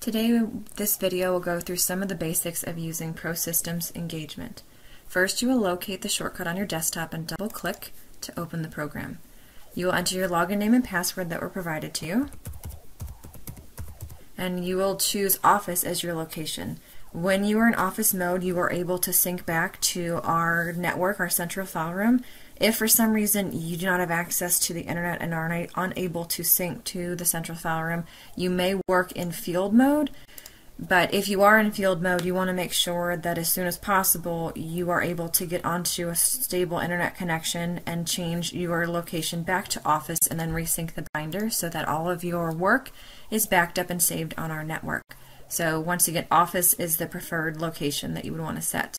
Today, this video will go through some of the basics of using ProSystems Engagement. First, you will locate the shortcut on your desktop and double-click to open the program. You will enter your login name and password that were provided to you, and you will choose Office as your location. When you are in Office mode, you are able to sync back to our network, our central file room. If for some reason you do not have access to the internet and are unable to sync to the central file room, you may work in field mode. But if you are in field mode, you want to make sure that as soon as possible you are able to get onto a stable internet connection and change your location back to Office and then resync the binder so that all of your work is backed up and saved on our network. So once again, Office is the preferred location that you would want to set.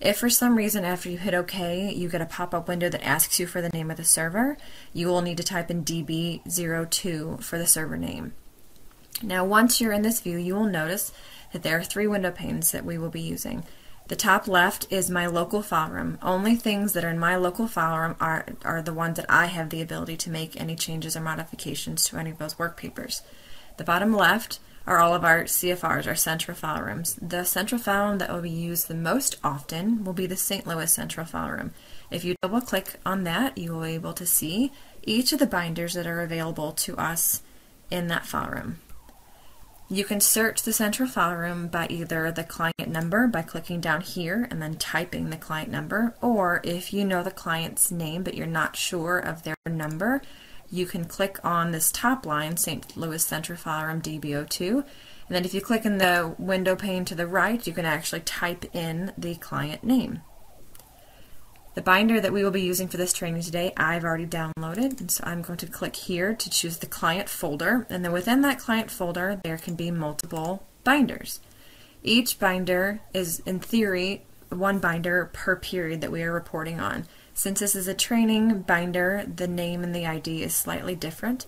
If for some reason after you hit OK, you get a pop-up window that asks you for the name of the server, you will need to type in db02 for the server name. Now once you're in this view, you will notice that there are three window panes that we will be using. The top left is my local file room. Only things that are in my local file room are, are the ones that I have the ability to make any changes or modifications to any of those work papers. The bottom left are all of our CFRs, our central file rooms. The central file room that will be used the most often will be the St. Louis central file room. If you double click on that, you will be able to see each of the binders that are available to us in that file room. You can search the central file room by either the client number by clicking down here and then typing the client number, or if you know the client's name but you're not sure of their number, you can click on this top line, St. Louis Room DB02, and then if you click in the window pane to the right, you can actually type in the client name. The binder that we will be using for this training today, I've already downloaded, and so I'm going to click here to choose the client folder, and then within that client folder, there can be multiple binders. Each binder is, in theory, one binder per period that we are reporting on. Since this is a training binder, the name and the ID is slightly different.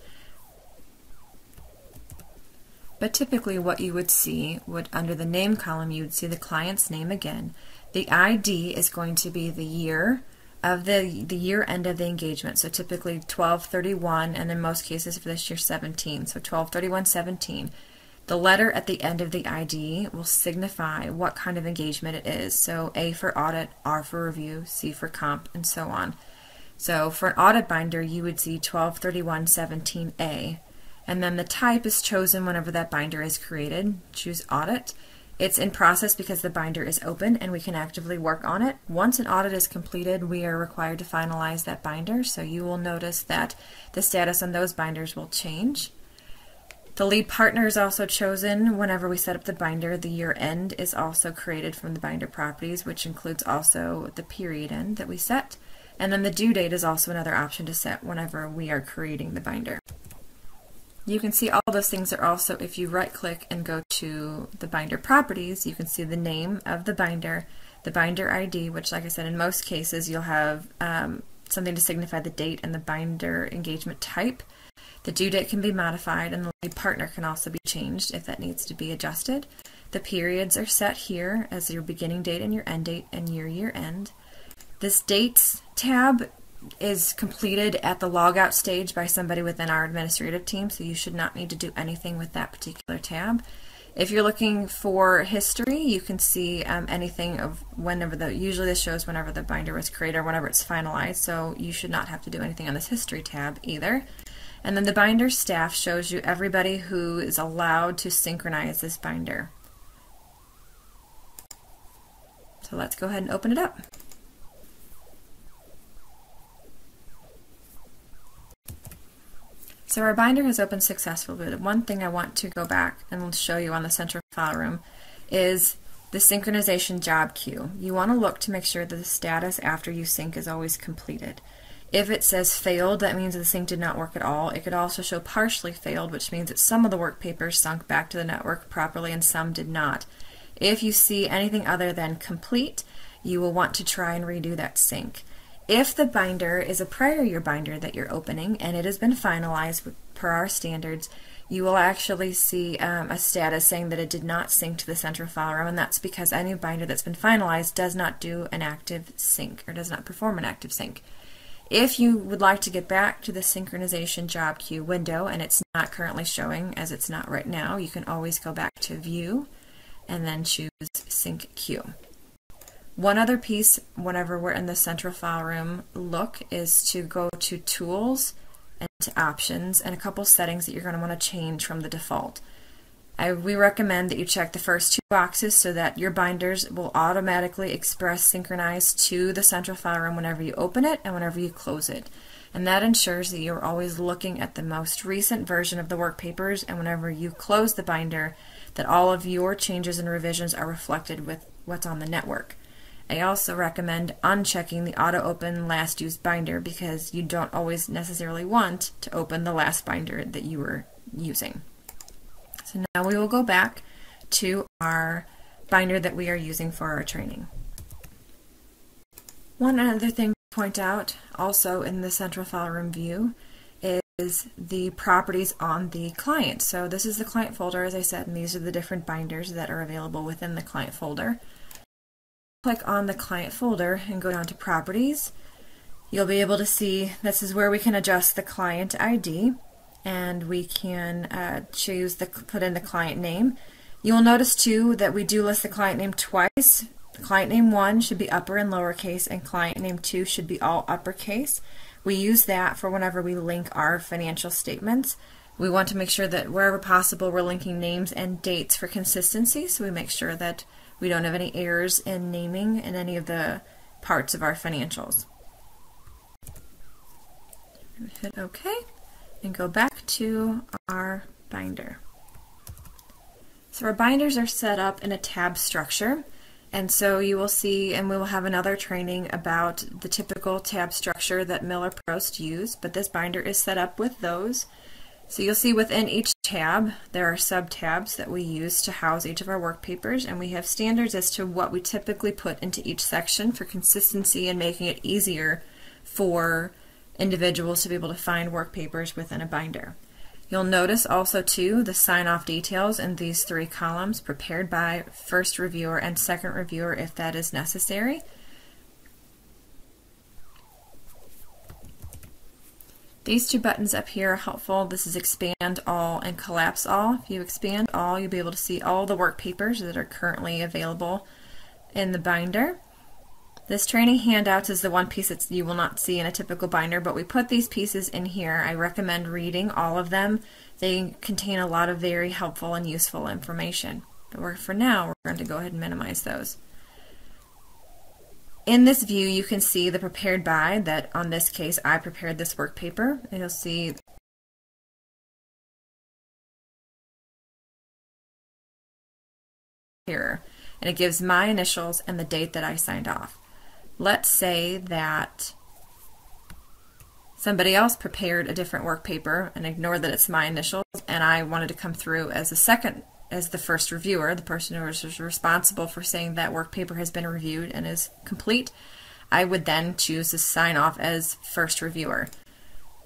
But typically what you would see would under the name column you would see the client's name again the ID is going to be the year of the the year end of the engagement. So typically 1231 and in most cases for this year 17. So 1231 17. The letter at the end of the ID will signify what kind of engagement it is. So A for audit, R for review, C for comp, and so on. So for an audit binder, you would see 123117A. And then the type is chosen whenever that binder is created. Choose audit. It's in process because the binder is open and we can actively work on it. Once an audit is completed, we are required to finalize that binder, so you will notice that the status on those binders will change. The lead partner is also chosen whenever we set up the binder. The year end is also created from the binder properties, which includes also the period end that we set. And then the due date is also another option to set whenever we are creating the binder. You can see all those things are also, if you right click and go to the binder properties, you can see the name of the binder, the binder ID, which like I said, in most cases you'll have um, something to signify the date and the binder engagement type. The due date can be modified and the partner can also be changed if that needs to be adjusted. The periods are set here as your beginning date and your end date and your year end. This dates tab is completed at the logout stage by somebody within our administrative team, so you should not need to do anything with that particular tab. If you're looking for history, you can see um, anything of whenever the, usually this shows whenever the binder was created or whenever it's finalized, so you should not have to do anything on this history tab either. And then the binder staff shows you everybody who is allowed to synchronize this binder. So let's go ahead and open it up. So our binder has opened successfully, but one thing I want to go back and show you on the central file room is the synchronization job queue. You want to look to make sure that the status after you sync is always completed. If it says failed, that means the sync did not work at all. It could also show partially failed, which means that some of the work papers sunk back to the network properly and some did not. If you see anything other than complete, you will want to try and redo that sync. If the binder is a prior year binder that you're opening and it has been finalized per our standards, you will actually see um, a status saying that it did not sync to the central file room, and that's because any binder that's been finalized does not do an active sync or does not perform an active sync. If you would like to get back to the synchronization job queue window and it's not currently showing as it's not right now, you can always go back to view and then choose sync queue. One other piece whenever we're in the central file room look is to go to tools and to options and a couple settings that you're going to want to change from the default. I, we recommend that you check the first two boxes so that your binders will automatically express synchronize to the central file room whenever you open it and whenever you close it. And that ensures that you're always looking at the most recent version of the work papers and whenever you close the binder that all of your changes and revisions are reflected with what's on the network. I also recommend unchecking the auto open last used binder because you don't always necessarily want to open the last binder that you were using. So now we will go back to our binder that we are using for our training. One other thing to point out also in the central file room view is the properties on the client. So this is the client folder as I said and these are the different binders that are available within the client folder. Click on the client folder and go down to properties. You'll be able to see this is where we can adjust the client ID and we can uh, choose the put in the client name. You will notice too that we do list the client name twice. Client name 1 should be upper and lowercase and client name 2 should be all uppercase. We use that for whenever we link our financial statements. We want to make sure that wherever possible we're linking names and dates for consistency so we make sure that we don't have any errors in naming in any of the parts of our financials. Hit OK and go back to our binder. So our binders are set up in a tab structure and so you will see and we will have another training about the typical tab structure that Miller Prost use but this binder is set up with those. So you'll see within each tab there are sub-tabs that we use to house each of our work papers and we have standards as to what we typically put into each section for consistency and making it easier for individuals to be able to find work papers within a binder. You'll notice also too the sign-off details in these three columns prepared by first reviewer and second reviewer if that is necessary. These two buttons up here are helpful. This is expand all and collapse all. If you expand all, you'll be able to see all the work papers that are currently available in the binder. This training handout is the one piece that you will not see in a typical binder, but we put these pieces in here. I recommend reading all of them. They contain a lot of very helpful and useful information. But for now, we're going to go ahead and minimize those. In this view, you can see the prepared by that on this case, I prepared this work paper. And you'll see here. And it gives my initials and the date that I signed off let's say that somebody else prepared a different work paper and ignored that it's my initials and I wanted to come through as a second as the first reviewer, the person who is responsible for saying that work paper has been reviewed and is complete, I would then choose to sign off as first reviewer.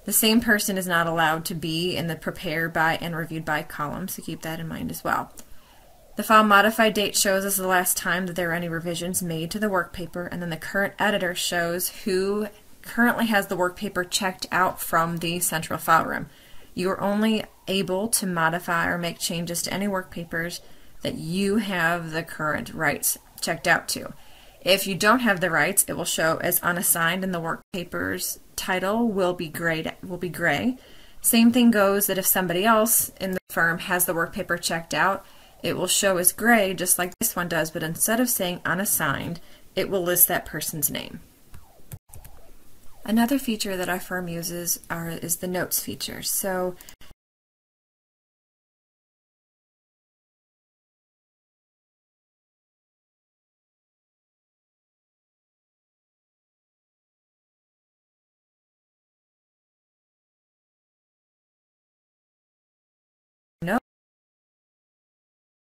The same person is not allowed to be in the prepared by and reviewed by columns, so keep that in mind as well. The file modified date shows us the last time that there are any revisions made to the work paper, and then the current editor shows who currently has the work paper checked out from the central file room. You are only able to modify or make changes to any work papers that you have the current rights checked out to. If you don't have the rights, it will show as unassigned and the work paper's title will be gray will be gray. Same thing goes that if somebody else in the firm has the work paper checked out, it will show as gray just like this one does, but instead of saying unassigned, it will list that person's name. Another feature that our firm uses are, is the notes feature. So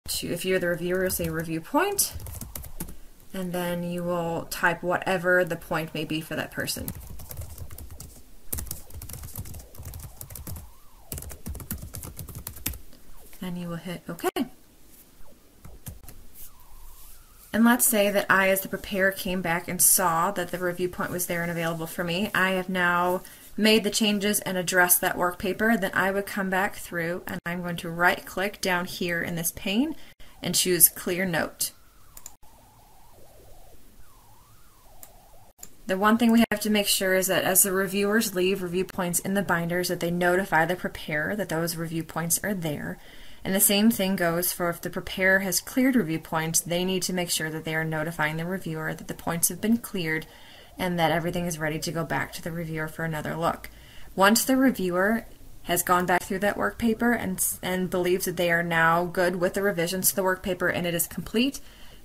to, if you're the reviewer, you'll say review point, and then you will type whatever the point may be for that person. And you will hit OK. And let's say that I, as the preparer, came back and saw that the review point was there and available for me. I have now made the changes and addressed that work paper. Then I would come back through and I'm going to right click down here in this pane and choose Clear Note. The one thing we have to make sure is that as the reviewers leave review points in the binders that they notify the preparer that those review points are there. And the same thing goes for if the preparer has cleared review points, they need to make sure that they are notifying the reviewer that the points have been cleared and that everything is ready to go back to the reviewer for another look. Once the reviewer has gone back through that work paper and, and believes that they are now good with the revisions to the work paper and it is complete,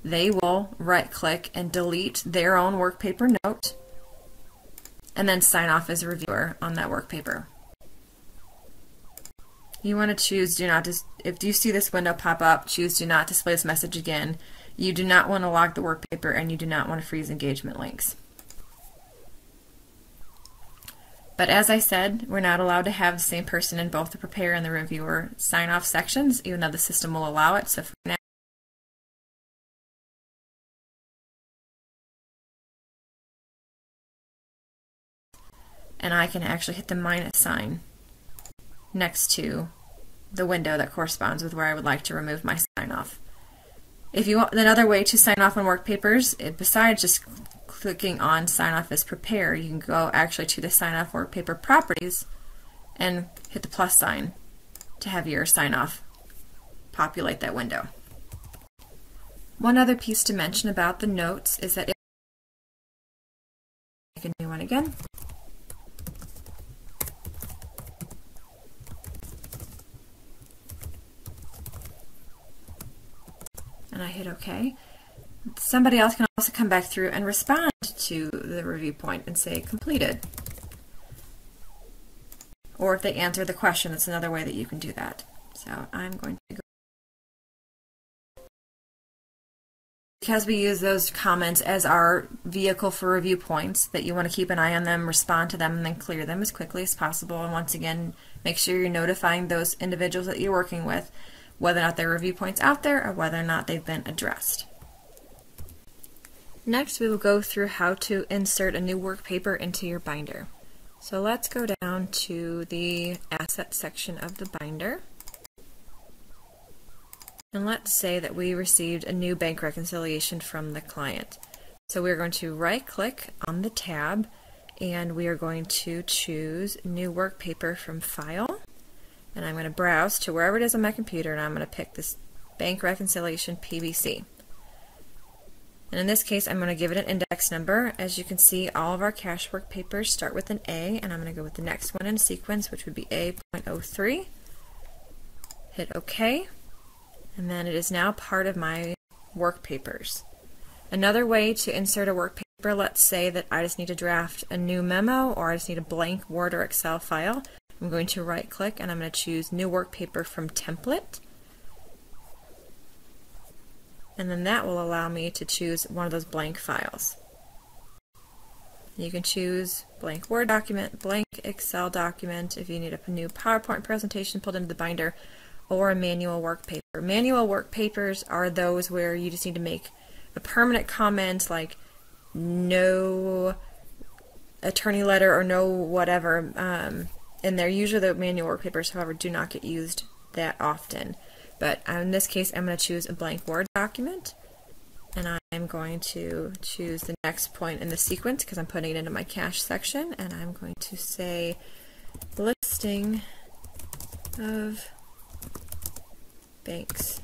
they will right click and delete their own work paper note and then sign off as a reviewer on that work paper. You want to choose do not dis- if you see this window pop up, choose do not display this message again. You do not want to log the work paper and you do not want to freeze engagement links. But as I said, we're not allowed to have the same person in both the preparer and the reviewer sign off sections, even though the system will allow it. So for now, and I can actually hit the minus sign next to the window that corresponds with where I would like to remove my sign off. If you want another way to sign off on work papers, besides just clicking on sign off as prepare, you can go actually to the sign off work paper properties and hit the plus sign to have your sign off populate that window. One other piece to mention about the notes is that make a new one again. and I hit OK, somebody else can also come back through and respond to the review point and say completed. Or if they answer the question, that's another way that you can do that. So I'm going to go. Because we use those comments as our vehicle for review points, that you want to keep an eye on them, respond to them, and then clear them as quickly as possible. And once again, make sure you're notifying those individuals that you're working with whether or not there are review points out there or whether or not they've been addressed. Next, we will go through how to insert a new work paper into your binder. So let's go down to the asset section of the binder. And let's say that we received a new bank reconciliation from the client. So we're going to right click on the tab and we are going to choose new work paper from file and I'm going to browse to wherever it is on my computer and I'm going to pick this bank reconciliation PBC. And in this case, I'm going to give it an index number. As you can see, all of our cash work papers start with an A, and I'm going to go with the next one in sequence, which would be A.03. Hit OK, and then it is now part of my work papers. Another way to insert a work paper, let's say that I just need to draft a new memo, or I just need a blank Word or Excel file. I'm going to right click and I'm going to choose New Work Paper from Template. And then that will allow me to choose one of those blank files. You can choose blank Word document, blank Excel document if you need a new PowerPoint presentation pulled into the binder, or a manual work paper. Manual work papers are those where you just need to make a permanent comment like no attorney letter or no whatever um, and they're usually the manual work papers, however, do not get used that often. But in this case, I'm going to choose a blank Word document, and I'm going to choose the next point in the sequence because I'm putting it into my cash section, and I'm going to say listing of banks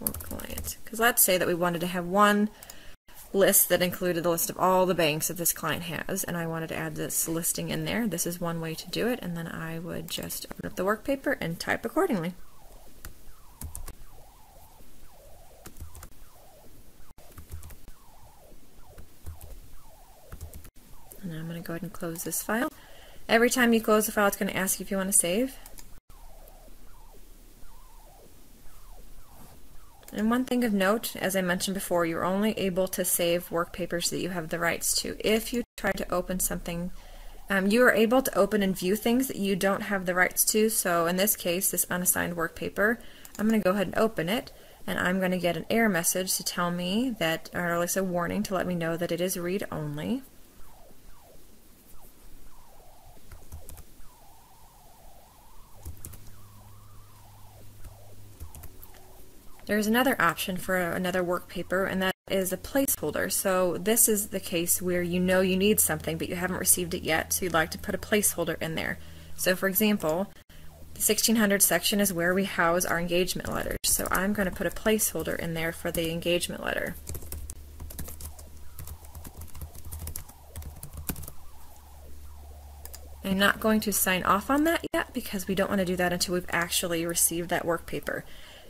or clients. Because let's say that we wanted to have one list that included the list of all the banks that this client has, and I wanted to add this listing in there. This is one way to do it, and then I would just open up the work paper and type accordingly. And I'm going to go ahead and close this file. Every time you close the file, it's going to ask you if you want to save. And one thing of note, as I mentioned before, you're only able to save work papers that you have the rights to. If you try to open something, um, you are able to open and view things that you don't have the rights to. So in this case, this unassigned work paper, I'm going to go ahead and open it. and I'm going to get an error message to tell me that, or at least a warning to let me know that it is read There's another option for another work paper, and that is a placeholder. So this is the case where you know you need something, but you haven't received it yet, so you'd like to put a placeholder in there. So for example, the 1600 section is where we house our engagement letters. So I'm going to put a placeholder in there for the engagement letter. I'm not going to sign off on that yet because we don't want to do that until we've actually received that work paper.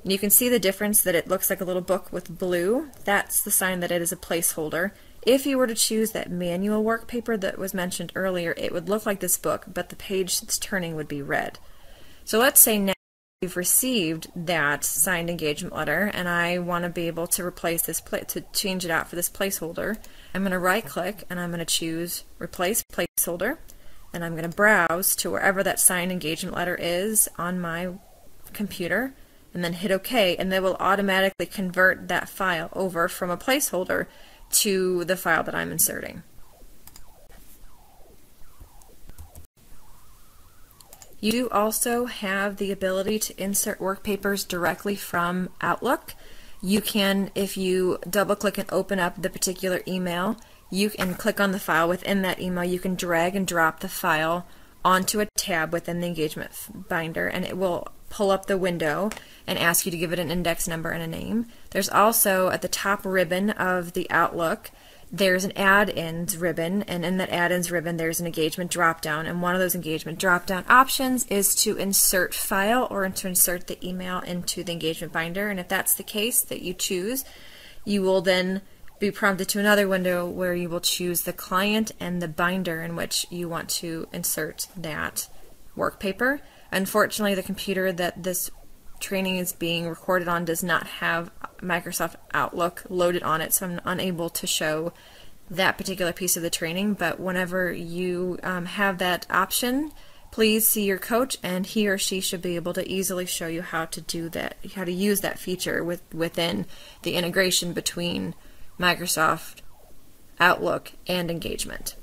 And you can see the difference that it looks like a little book with blue. That's the sign that it is a placeholder. If you were to choose that manual work paper that was mentioned earlier, it would look like this book, but the page that's turning would be red. So let's say now you've received that signed engagement letter and I want to be able to replace this, to change it out for this placeholder. I'm going to right click and I'm going to choose replace placeholder and I'm going to browse to wherever that signed engagement letter is on my computer and then hit OK and they will automatically convert that file over from a placeholder to the file that I'm inserting. You also have the ability to insert work papers directly from Outlook. You can, if you double click and open up the particular email, you can click on the file within that email. You can drag and drop the file onto a tab within the engagement binder and it will pull up the window and ask you to give it an index number and a name. There's also at the top ribbon of the Outlook there's an add-ins ribbon, and in that add-ins ribbon there's an engagement drop-down, and one of those engagement drop-down options is to insert file or to insert the email into the engagement binder, and if that's the case that you choose, you will then be prompted to another window where you will choose the client and the binder in which you want to insert that work paper. Unfortunately, the computer that this training is being recorded on does not have Microsoft Outlook loaded on it, so I'm unable to show that particular piece of the training. But whenever you um, have that option, please see your coach, and he or she should be able to easily show you how to do that, how to use that feature with, within the integration between Microsoft Outlook and engagement.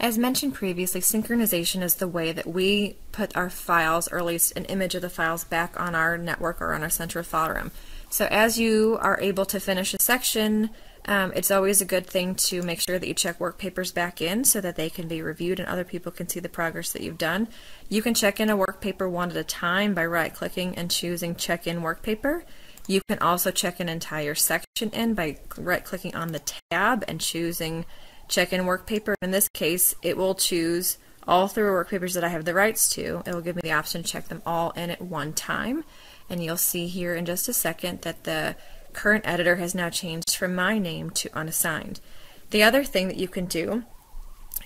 As mentioned previously, synchronization is the way that we put our files, or at least an image of the files, back on our network or on our central file room. So as you are able to finish a section, um, it's always a good thing to make sure that you check work papers back in so that they can be reviewed and other people can see the progress that you've done. You can check in a work paper one at a time by right-clicking and choosing Check in Work Paper. You can also check an entire section in by right-clicking on the tab and choosing check in work paper. In this case, it will choose all three work papers that I have the rights to. It will give me the option to check them all in at one time. And you'll see here in just a second that the current editor has now changed from my name to unassigned. The other thing that you can do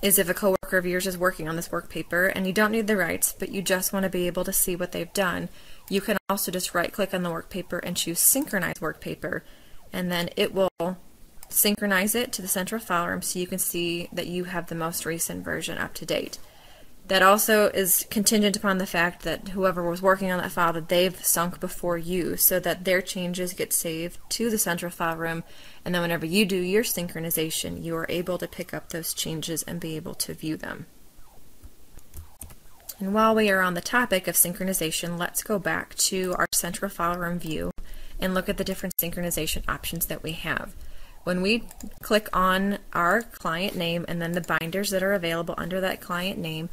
is if a coworker of yours is working on this work paper and you don't need the rights, but you just want to be able to see what they've done, you can also just right click on the work paper and choose synchronize work paper and then it will synchronize it to the central file room so you can see that you have the most recent version up to date. That also is contingent upon the fact that whoever was working on that file that they've sunk before you so that their changes get saved to the central file room and then whenever you do your synchronization you are able to pick up those changes and be able to view them. And while we are on the topic of synchronization, let's go back to our central file room view and look at the different synchronization options that we have. When we click on our client name and then the binders that are available under that client name,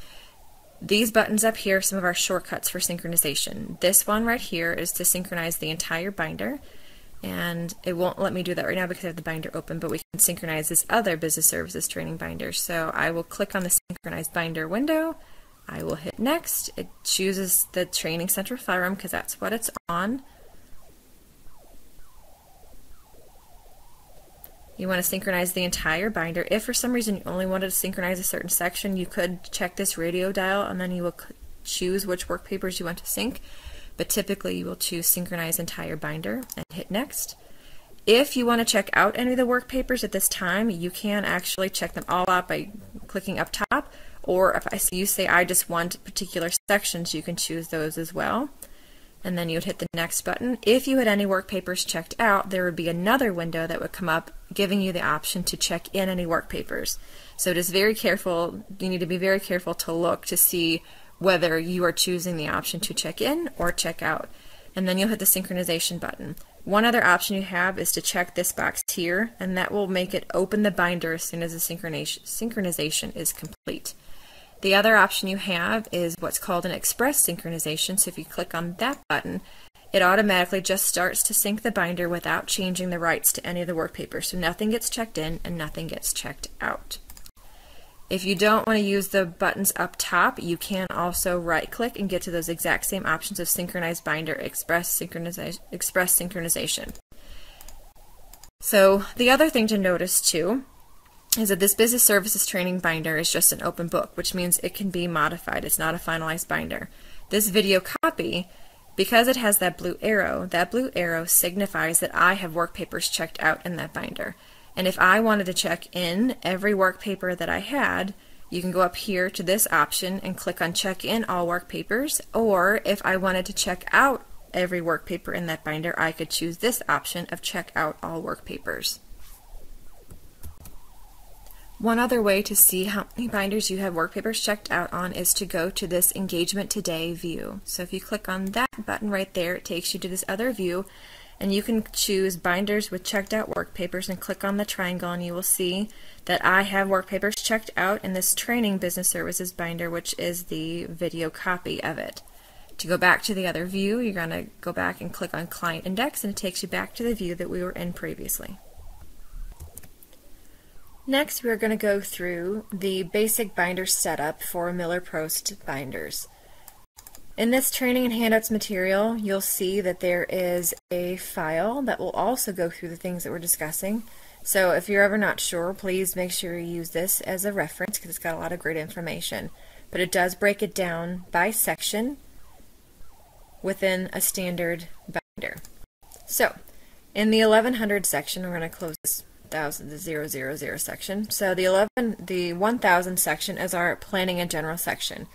these buttons up here are some of our shortcuts for synchronization. This one right here is to synchronize the entire binder and it won't let me do that right now because I have the binder open, but we can synchronize this other business services training binder. So I will click on the synchronize binder window. I will hit next. It chooses the training center file room because that's what it's on. You want to synchronize the entire binder. If for some reason you only wanted to synchronize a certain section, you could check this radio dial and then you will choose which work papers you want to sync. But typically you will choose synchronize entire binder and hit next. If you want to check out any of the work papers at this time, you can actually check them all out by clicking up top. Or if you say I just want particular sections, you can choose those as well. And then you'd hit the next button. If you had any work papers checked out, there would be another window that would come up giving you the option to check in any work papers. So just very careful, you need to be very careful to look to see whether you are choosing the option to check in or check out. And then you'll hit the synchronization button. One other option you have is to check this box here, and that will make it open the binder as soon as the synchronization is complete. The other option you have is what's called an express synchronization. So if you click on that button, it automatically just starts to sync the binder without changing the rights to any of the work papers. So nothing gets checked in and nothing gets checked out. If you don't want to use the buttons up top, you can also right click and get to those exact same options of synchronized binder, express, express synchronization. So the other thing to notice too is that this business services training binder is just an open book, which means it can be modified. It's not a finalized binder. This video copy, because it has that blue arrow, that blue arrow signifies that I have work papers checked out in that binder. And if I wanted to check in every work paper that I had, you can go up here to this option and click on check in all work papers. Or if I wanted to check out every work paper in that binder, I could choose this option of check out all work papers. One other way to see how many binders you have work papers checked out on is to go to this Engagement Today view. So if you click on that button right there, it takes you to this other view and you can choose binders with checked out work papers and click on the triangle and you will see that I have work papers checked out in this training business services binder which is the video copy of it. To go back to the other view you're going to go back and click on client index and it takes you back to the view that we were in previously. Next, we're going to go through the basic binder setup for MillerProst binders. In this training and handouts material, you'll see that there is a file that will also go through the things that we're discussing. So if you're ever not sure, please make sure you use this as a reference because it's got a lot of great information. But it does break it down by section within a standard binder. So, in the 1100 section, we're going to close this thousand the zero zero zero section. So the eleven the one thousand section is our planning and general section.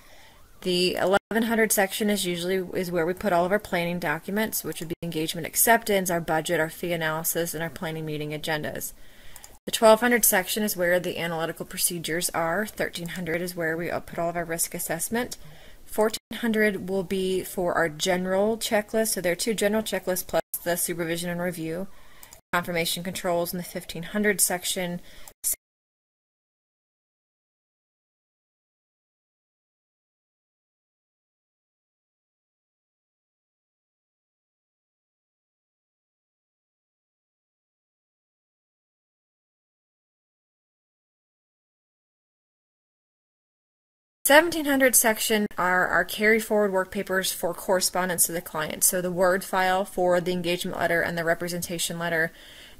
The eleven hundred section is usually is where we put all of our planning documents, which would be engagement acceptance, our budget, our fee analysis, and our planning meeting agendas. The 1200 section is where the analytical procedures are. 1300 is where we put all of our risk assessment. 1400 will be for our general checklist. So there are two general checklists plus the supervision and review confirmation controls in the 1500 section. Seventeen hundred section are our carry forward work papers for correspondence to the client. So the Word file for the engagement letter and the representation letter.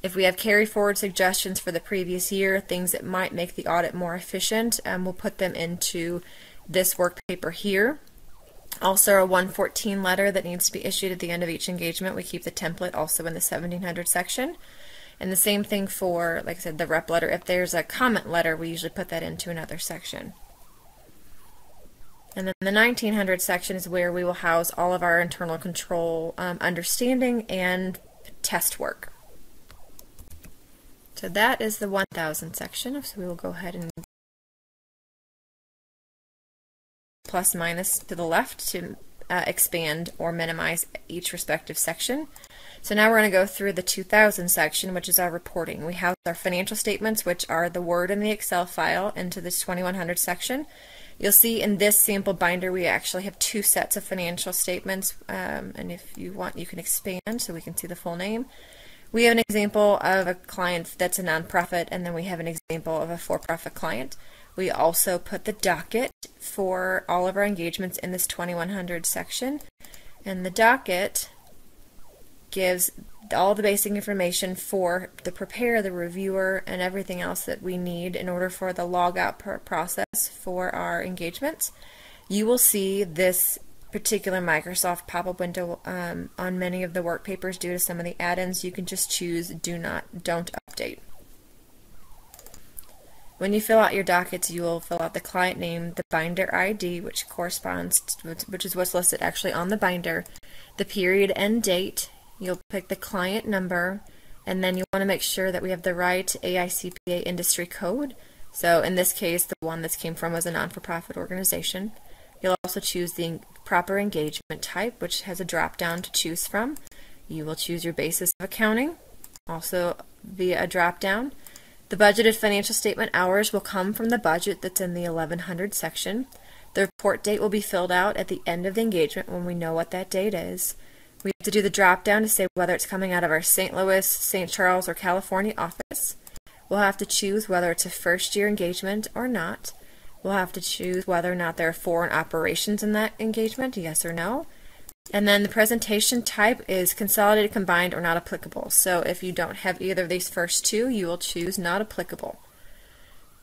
If we have carry forward suggestions for the previous year, things that might make the audit more efficient, um, we'll put them into this work paper here. Also a 114 letter that needs to be issued at the end of each engagement. We keep the template also in the 1700 section. And the same thing for, like I said, the rep letter. If there's a comment letter, we usually put that into another section. And then the 1900 section is where we will house all of our internal control um, understanding and test work. So that is the 1000 section. So we will go ahead and plus minus to the left to uh, expand or minimize each respective section. So now we're going to go through the 2000 section, which is our reporting. We have our financial statements, which are the Word and the Excel file, into this 2100 section. You'll see in this sample binder we actually have two sets of financial statements um, and if you want you can expand so we can see the full name. We have an example of a client that's a nonprofit and then we have an example of a for-profit client. We also put the docket for all of our engagements in this 2100 section and the docket gives all the basic information for the preparer, the reviewer, and everything else that we need in order for the logout process for our engagements. You will see this particular Microsoft pop-up window um, on many of the work papers due to some of the add-ins. You can just choose do not, don't update. When you fill out your dockets, you will fill out the client name, the binder ID, which corresponds, to, which is what's listed actually on the binder, the period and date. You'll pick the client number, and then you want to make sure that we have the right AICPA industry code. So in this case, the one this came from was a non-for-profit organization. You'll also choose the proper engagement type, which has a drop-down to choose from. You will choose your basis of accounting, also via a drop-down. The budgeted financial statement hours will come from the budget that's in the 1100 section. The report date will be filled out at the end of the engagement when we know what that date is. We have to do the drop down to say whether it's coming out of our St. Louis, St. Charles, or California office. We'll have to choose whether it's a first year engagement or not. We'll have to choose whether or not there are foreign operations in that engagement, yes or no. And then the presentation type is consolidated, combined, or not applicable. So if you don't have either of these first two, you will choose not applicable.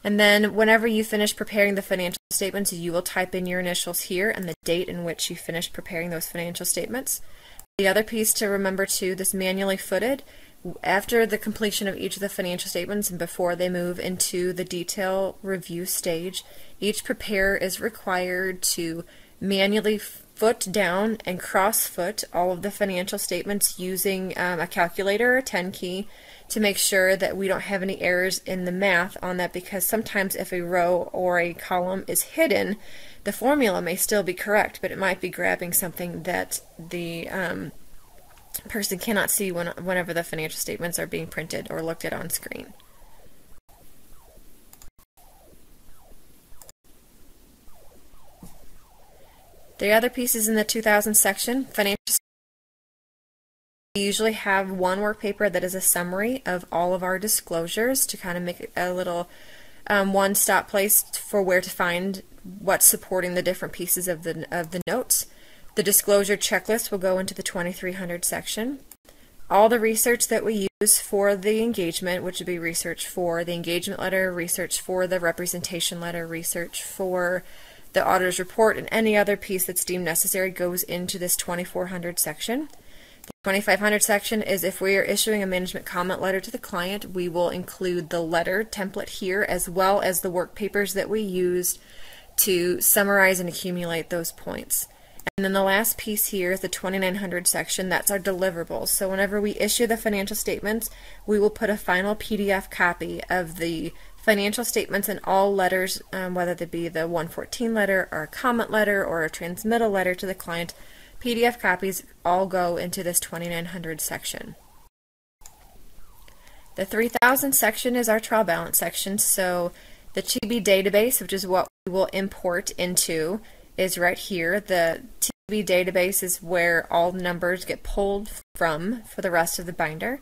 And then whenever you finish preparing the financial statements, you will type in your initials here and the date in which you finished preparing those financial statements. The other piece to remember too, this manually footed, after the completion of each of the financial statements and before they move into the detail review stage, each preparer is required to manually foot down and cross foot all of the financial statements using um, a calculator or 10 key to make sure that we don't have any errors in the math on that because sometimes if a row or a column is hidden, the formula may still be correct, but it might be grabbing something that the um, person cannot see when, whenever the financial statements are being printed or looked at on screen. The other pieces in the 2000 section, financial we usually have one work paper that is a summary of all of our disclosures to kind of make a little um, one-stop place for where to find what's supporting the different pieces of the of the notes. The disclosure checklist will go into the 2300 section. All the research that we use for the engagement, which would be research for the engagement letter, research for the representation letter, research for the auditor's report and any other piece that's deemed necessary goes into this 2400 section. The 2500 section is if we are issuing a management comment letter to the client, we will include the letter template here as well as the work papers that we used to summarize and accumulate those points. And then the last piece here is the 2900 section. That's our deliverables. So whenever we issue the financial statements, we will put a final PDF copy of the financial statements and all letters, um, whether they be the 114 letter or a comment letter or a transmittal letter to the client, PDF copies all go into this 2900 section. The 3000 section is our trial balance section, so the TB database, which is what we will import into, is right here. The TB database is where all numbers get pulled from for the rest of the binder.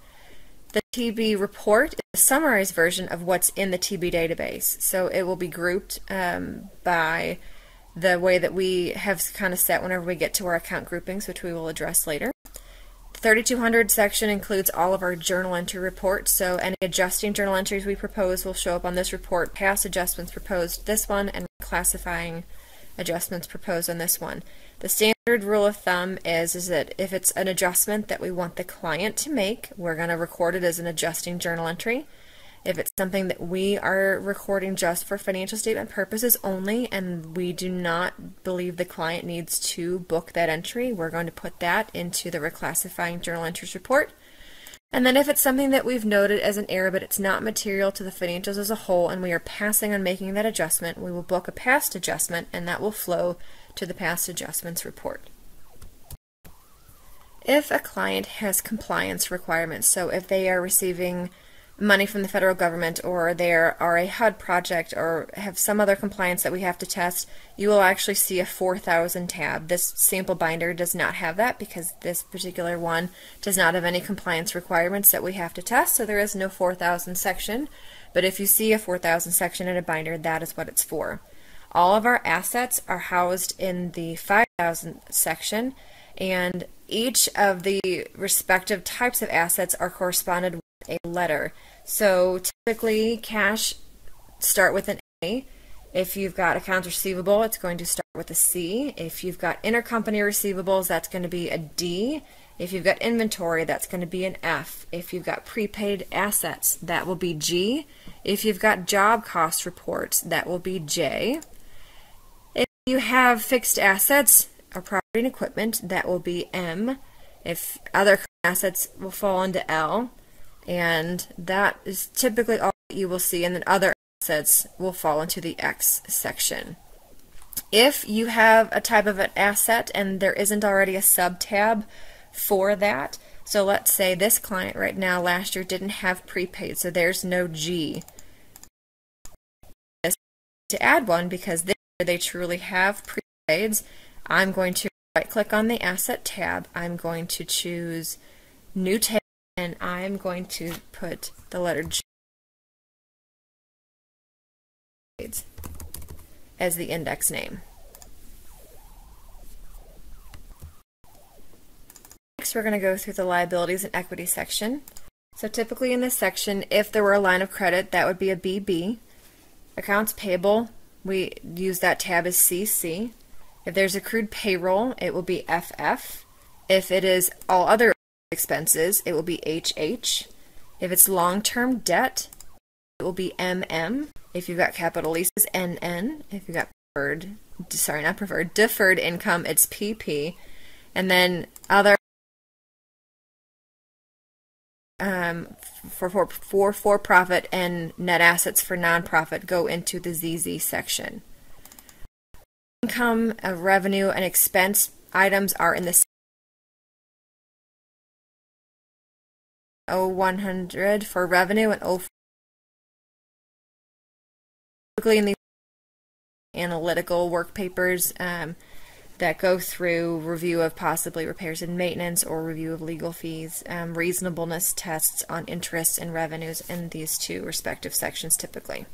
The TB report is a summarized version of what's in the TB database. So it will be grouped um, by the way that we have kind of set whenever we get to our account groupings, which we will address later. The 3200 section includes all of our journal entry reports, so any adjusting journal entries we propose will show up on this report, past adjustments proposed this one, and classifying adjustments proposed on this one. The standard rule of thumb is, is that if it's an adjustment that we want the client to make, we're going to record it as an adjusting journal entry. If it's something that we are recording just for financial statement purposes only and we do not believe the client needs to book that entry, we're going to put that into the reclassifying journal entries report. And then if it's something that we've noted as an error but it's not material to the financials as a whole and we are passing on making that adjustment, we will book a past adjustment and that will flow to the past adjustments report. If a client has compliance requirements, so if they are receiving money from the federal government or there are a HUD project or have some other compliance that we have to test, you will actually see a 4000 tab. This sample binder does not have that because this particular one does not have any compliance requirements that we have to test, so there is no 4000 section. But if you see a 4000 section in a binder, that is what it's for. All of our assets are housed in the 5000 section and each of the respective types of assets are corresponded a letter. So typically cash start with an A. If you've got accounts receivable, it's going to start with a C. If you've got intercompany receivables, that's going to be a D. If you've got inventory, that's going to be an F. If you've got prepaid assets, that will be G. If you've got job cost reports, that will be J. If you have fixed assets or property and equipment, that will be M. If other assets will fall into L, and that is typically all you will see, and then other assets will fall into the X section. If you have a type of an asset and there isn't already a sub tab for that. So let's say this client right now last year didn't have prepaid, so there's no G. To add one because they truly have prepaids, I'm going to right click on the asset tab. I'm going to choose new tab and I'm going to put the letter G as the index name. Next, we're going to go through the liabilities and equity section. So typically in this section, if there were a line of credit, that would be a BB. Accounts payable, we use that tab as CC. If there's accrued payroll, it will be FF. If it is all other expenses, it will be HH. If it's long-term debt, it will be MM. If you've got capital leases, NN. If you've got preferred, sorry, not preferred, deferred income, it's PP. And then other um, for, for, for for profit and net assets for nonprofit go into the ZZ section. Income, uh, revenue, and expense items are in the 0100 for revenue and 0 typically in these analytical work papers. Um, that go through review of possibly repairs and maintenance or review of legal fees, um, reasonableness tests on interests and revenues in these two respective sections typically.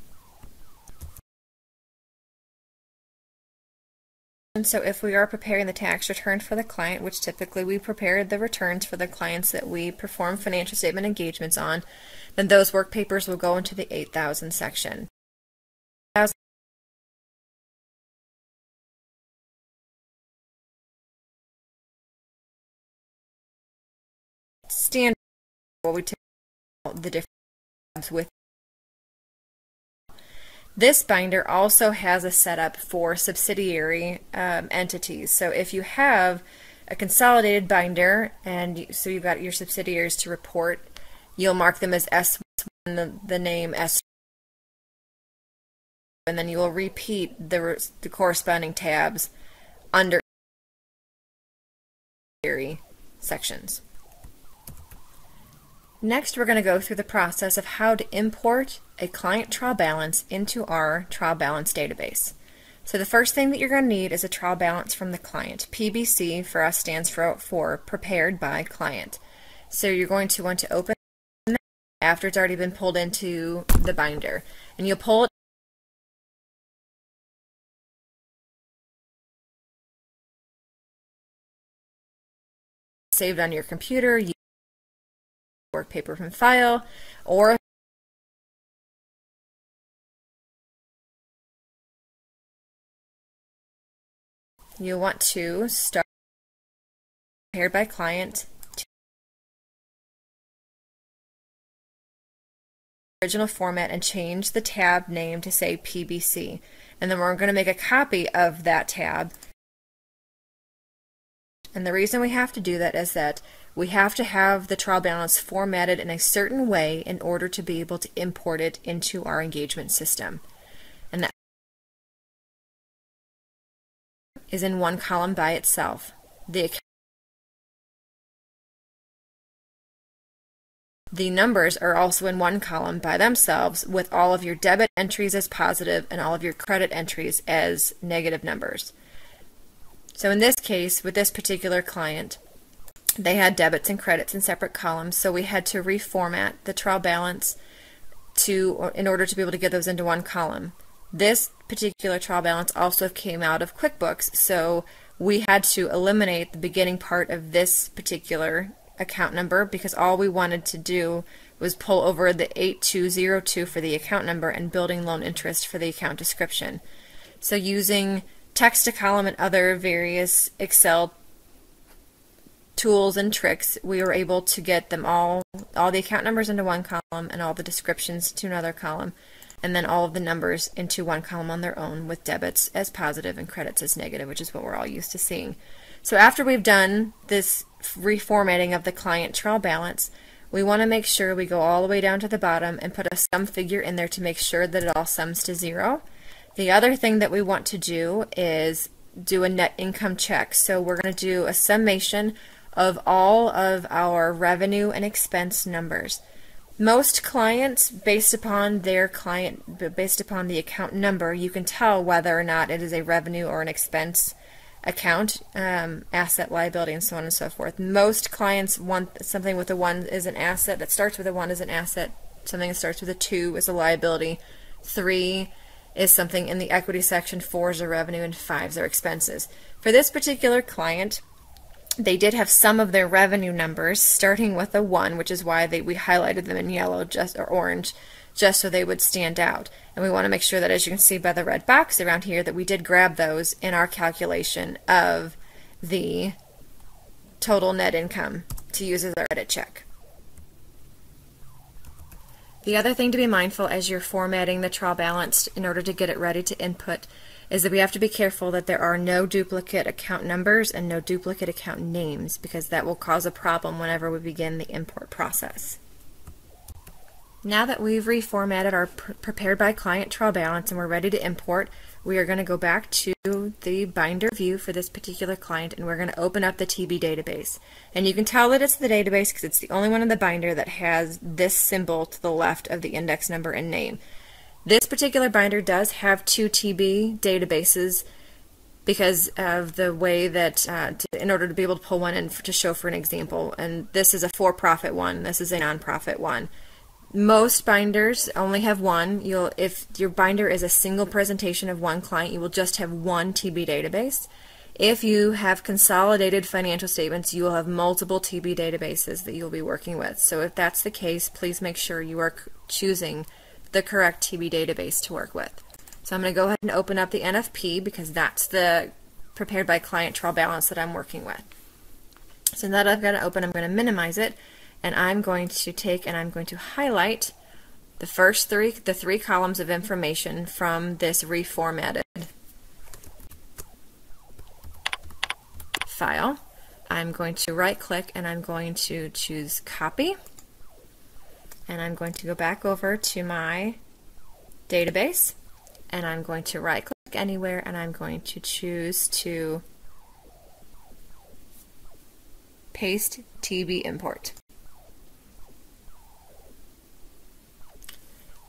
And so if we are preparing the tax return for the client, which typically we prepare the returns for the clients that we perform financial statement engagements on, then those work papers will go into the 8000 section. standard what we take the different with this binder also has a setup for subsidiary um, entities. So if you have a consolidated binder and so you've got your subsidiaries to report, you'll mark them as S1, the, the name S, and then you will repeat the, the corresponding tabs under subsidiary sections. Next, we're going to go through the process of how to import a client trial balance into our trial balance database. So the first thing that you're going to need is a trial balance from the client. PBC for us stands for, for prepared by client. So you're going to want to open after it's already been pulled into the binder. And you'll pull it saved on your computer work paper from file, or you want to start prepared by client original format and change the tab name to say PBC. And then we're going to make a copy of that tab. And the reason we have to do that is that we have to have the trial balance formatted in a certain way in order to be able to import it into our engagement system. And that is in one column by itself. The The numbers are also in one column by themselves with all of your debit entries as positive and all of your credit entries as negative numbers. So in this case, with this particular client, they had debits and credits in separate columns, so we had to reformat the trial balance to in order to be able to get those into one column. This particular trial balance also came out of QuickBooks, so we had to eliminate the beginning part of this particular account number because all we wanted to do was pull over the 8202 for the account number and building loan interest for the account description. So using text to column and other various Excel tools and tricks, we were able to get them all, all the account numbers into one column and all the descriptions to another column, and then all of the numbers into one column on their own with debits as positive and credits as negative, which is what we're all used to seeing. So after we've done this reformatting of the client trial balance, we want to make sure we go all the way down to the bottom and put a sum figure in there to make sure that it all sums to zero. The other thing that we want to do is do a net income check. So we're going to do a summation of all of our revenue and expense numbers. Most clients, based upon their client, based upon the account number, you can tell whether or not it is a revenue or an expense account, um, asset, liability, and so on and so forth. Most clients want something with a one is an asset that starts with a one is an asset. Something that starts with a two is a liability. Three is something in the equity section. Four is a revenue, and five are expenses. For this particular client, they did have some of their revenue numbers starting with a 1, which is why they, we highlighted them in yellow just or orange just so they would stand out. And we want to make sure that as you can see by the red box around here that we did grab those in our calculation of the total net income to use as our edit check. The other thing to be mindful as you're formatting the trial balance in order to get it ready to input is that we have to be careful that there are no duplicate account numbers and no duplicate account names because that will cause a problem whenever we begin the import process. Now that we've reformatted our prepared by client trial balance and we're ready to import, we are going to go back to the binder view for this particular client and we're going to open up the TB database. And you can tell that it's the database because it's the only one in the binder that has this symbol to the left of the index number and name. This particular binder does have two TB databases because of the way that, uh, to, in order to be able to pull one in for, to show for an example, and this is a for-profit one, this is a non-profit one. Most binders only have one. You'll, if your binder is a single presentation of one client, you will just have one TB database. If you have consolidated financial statements, you will have multiple TB databases that you'll be working with. So if that's the case, please make sure you are choosing the correct TB database to work with. So I'm going to go ahead and open up the NFP because that's the prepared by client trial balance that I'm working with. So now that I've got it open, I'm going to minimize it and I'm going to take and I'm going to highlight the first three, the three columns of information from this reformatted file. I'm going to right click and I'm going to choose copy and I'm going to go back over to my database and I'm going to right click anywhere and I'm going to choose to paste TB import.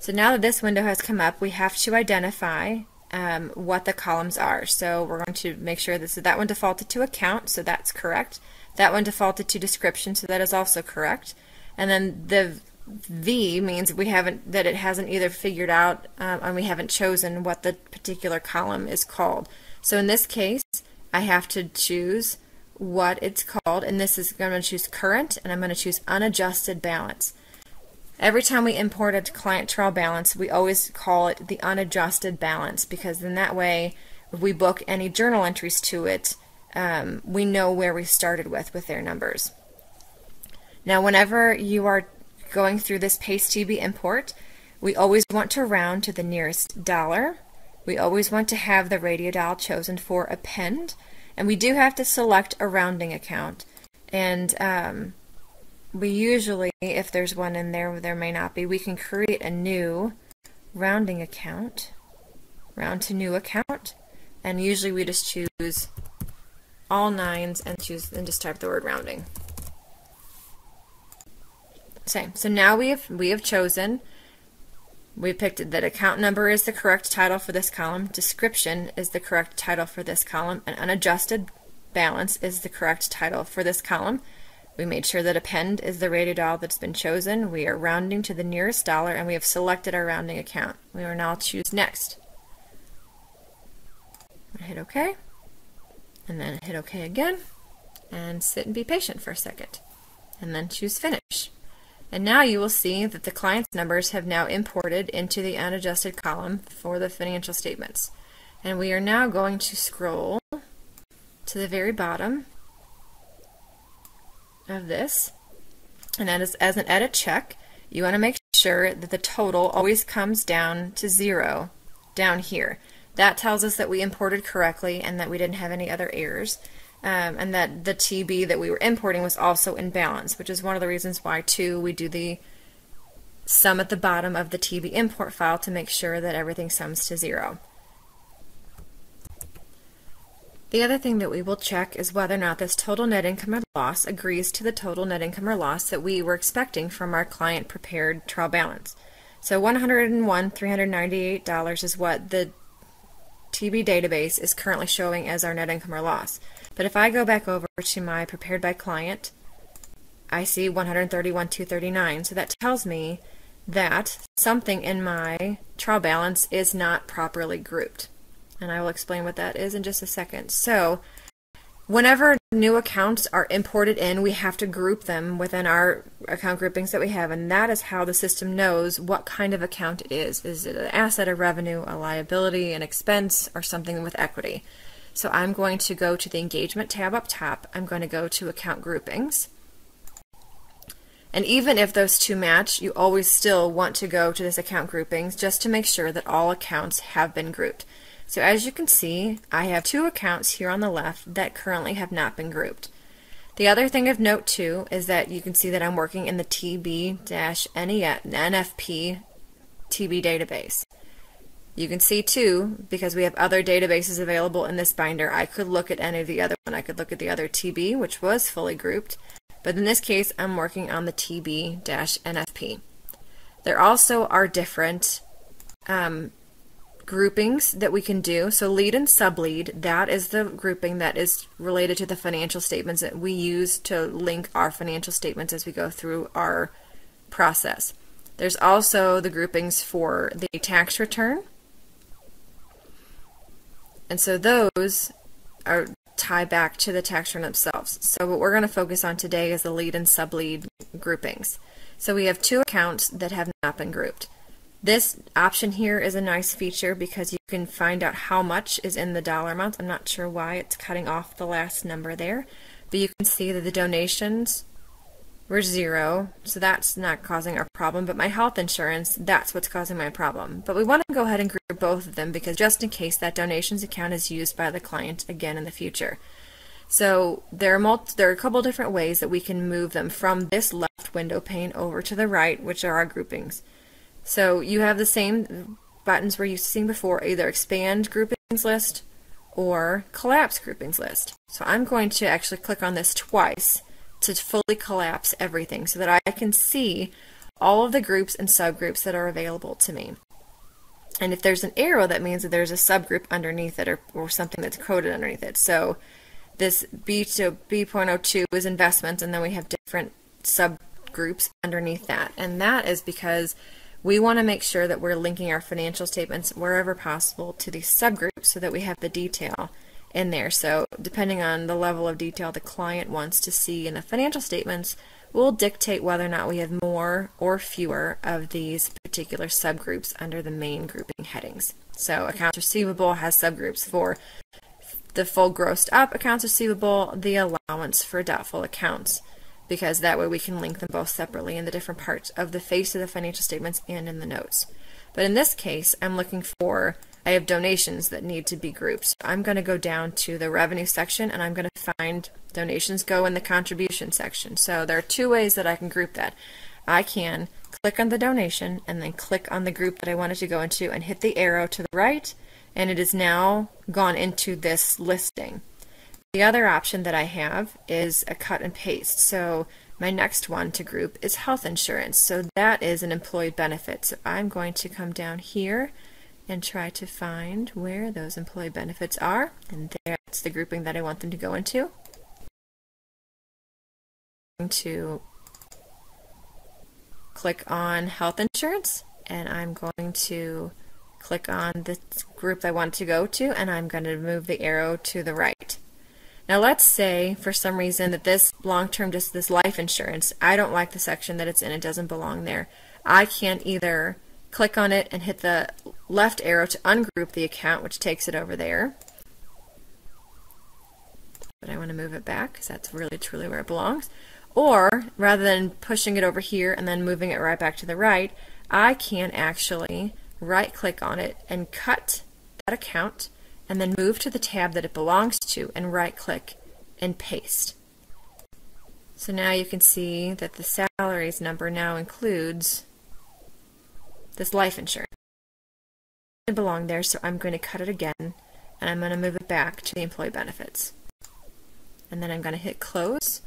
So now that this window has come up, we have to identify um, what the columns are. So we're going to make sure this that one defaulted to account, so that's correct. That one defaulted to description, so that is also correct. And then the V means we haven't that it hasn't either figured out um, and we haven't chosen what the particular column is called. So in this case, I have to choose what it's called, and this is I'm going to choose current, and I'm going to choose unadjusted balance. Every time we import a client trial balance, we always call it the unadjusted balance because in that way, if we book any journal entries to it, um, we know where we started with with their numbers. Now, whenever you are going through this paste TB import, we always want to round to the nearest dollar. We always want to have the radio dial chosen for append. And we do have to select a rounding account. And um, we usually, if there's one in there, there may not be, we can create a new rounding account, round to new account, and usually we just choose all nines and choose and just type the word rounding. Same. So now we have we have chosen we picked that account number is the correct title for this column, description is the correct title for this column, and unadjusted balance is the correct title for this column. We made sure that append is the radio dial that's been chosen. We are rounding to the nearest dollar and we have selected our rounding account. We will now choose next. Hit OK and then hit OK again and sit and be patient for a second and then choose finish. And now you will see that the client's numbers have now imported into the unadjusted column for the financial statements. And we are now going to scroll to the very bottom of this, and that is as an edit check, you want to make sure that the total always comes down to zero down here. That tells us that we imported correctly and that we didn't have any other errors. Um, and that the TB that we were importing was also in balance, which is one of the reasons why, too, we do the sum at the bottom of the TB import file to make sure that everything sums to zero. The other thing that we will check is whether or not this total net income or loss agrees to the total net income or loss that we were expecting from our client prepared trial balance. So $101,398 is what the TB database is currently showing as our net income or loss. But if I go back over to my prepared by client, I see 131,239. So that tells me that something in my trial balance is not properly grouped. And I will explain what that is in just a second. So, whenever new accounts are imported in, we have to group them within our account groupings that we have, and that is how the system knows what kind of account it is. Is it an asset, a revenue, a liability, an expense, or something with equity? So I'm going to go to the engagement tab up top. I'm going to go to account groupings. And even if those two match, you always still want to go to this account groupings just to make sure that all accounts have been grouped. So as you can see, I have two accounts here on the left that currently have not been grouped. The other thing of note too is that you can see that I'm working in the TB-NFP TB database. You can see too, because we have other databases available in this binder, I could look at any of the other one. I could look at the other TB, which was fully grouped, but in this case, I'm working on the TB-NFP. There also are different um, groupings that we can do. So lead and sublead, that is the grouping that is related to the financial statements that we use to link our financial statements as we go through our process. There's also the groupings for the tax return. And so those are tie back to the tax return themselves. So what we're going to focus on today is the lead and sublead groupings. So we have two accounts that have not been grouped. This option here is a nice feature because you can find out how much is in the dollar amount. I'm not sure why it's cutting off the last number there, but you can see that the donations were zero, so that's not causing our problem, but my health insurance, that's what's causing my problem. But we want to go ahead and group both of them because just in case that donations account is used by the client again in the future. So there are, multi, there are a couple different ways that we can move them from this left window pane over to the right, which are our groupings. So you have the same buttons we're used to seeing before, either expand groupings list or collapse groupings list. So I'm going to actually click on this twice to fully collapse everything so that I can see all of the groups and subgroups that are available to me. And if there's an arrow, that means that there's a subgroup underneath it or, or something that's coded underneath it. So this B to B.02 is investments, and then we have different subgroups underneath that. And that is because we want to make sure that we're linking our financial statements wherever possible to these subgroups so that we have the detail in there. So depending on the level of detail the client wants to see in the financial statements, will dictate whether or not we have more or fewer of these particular subgroups under the main grouping headings. So accounts receivable has subgroups for the full grossed up accounts receivable, the allowance for doubtful accounts, because that way we can link them both separately in the different parts of the face of the financial statements and in the notes. But in this case, I'm looking for I have donations that need to be grouped. So I'm going to go down to the revenue section and I'm going to find donations go in the contribution section. So there are two ways that I can group that. I can click on the donation and then click on the group that I wanted to go into and hit the arrow to the right and it is now gone into this listing. The other option that I have is a cut and paste. So my next one to group is health insurance. So that is an employee benefit. So I'm going to come down here and try to find where those employee benefits are. And that's the grouping that I want them to go into. I'm going to click on health insurance and I'm going to click on the group I want to go to and I'm going to move the arrow to the right. Now let's say for some reason that this long-term just this life insurance, I don't like the section that it's in, it doesn't belong there. I can't either click on it and hit the left arrow to ungroup the account, which takes it over there. But I want to move it back because that's really truly where it belongs. Or rather than pushing it over here and then moving it right back to the right, I can actually right click on it and cut that account and then move to the tab that it belongs to and right click and paste. So now you can see that the salaries number now includes this life insurance. It belong there, so I'm going to cut it again and I'm going to move it back to the employee benefits. And then I'm going to hit close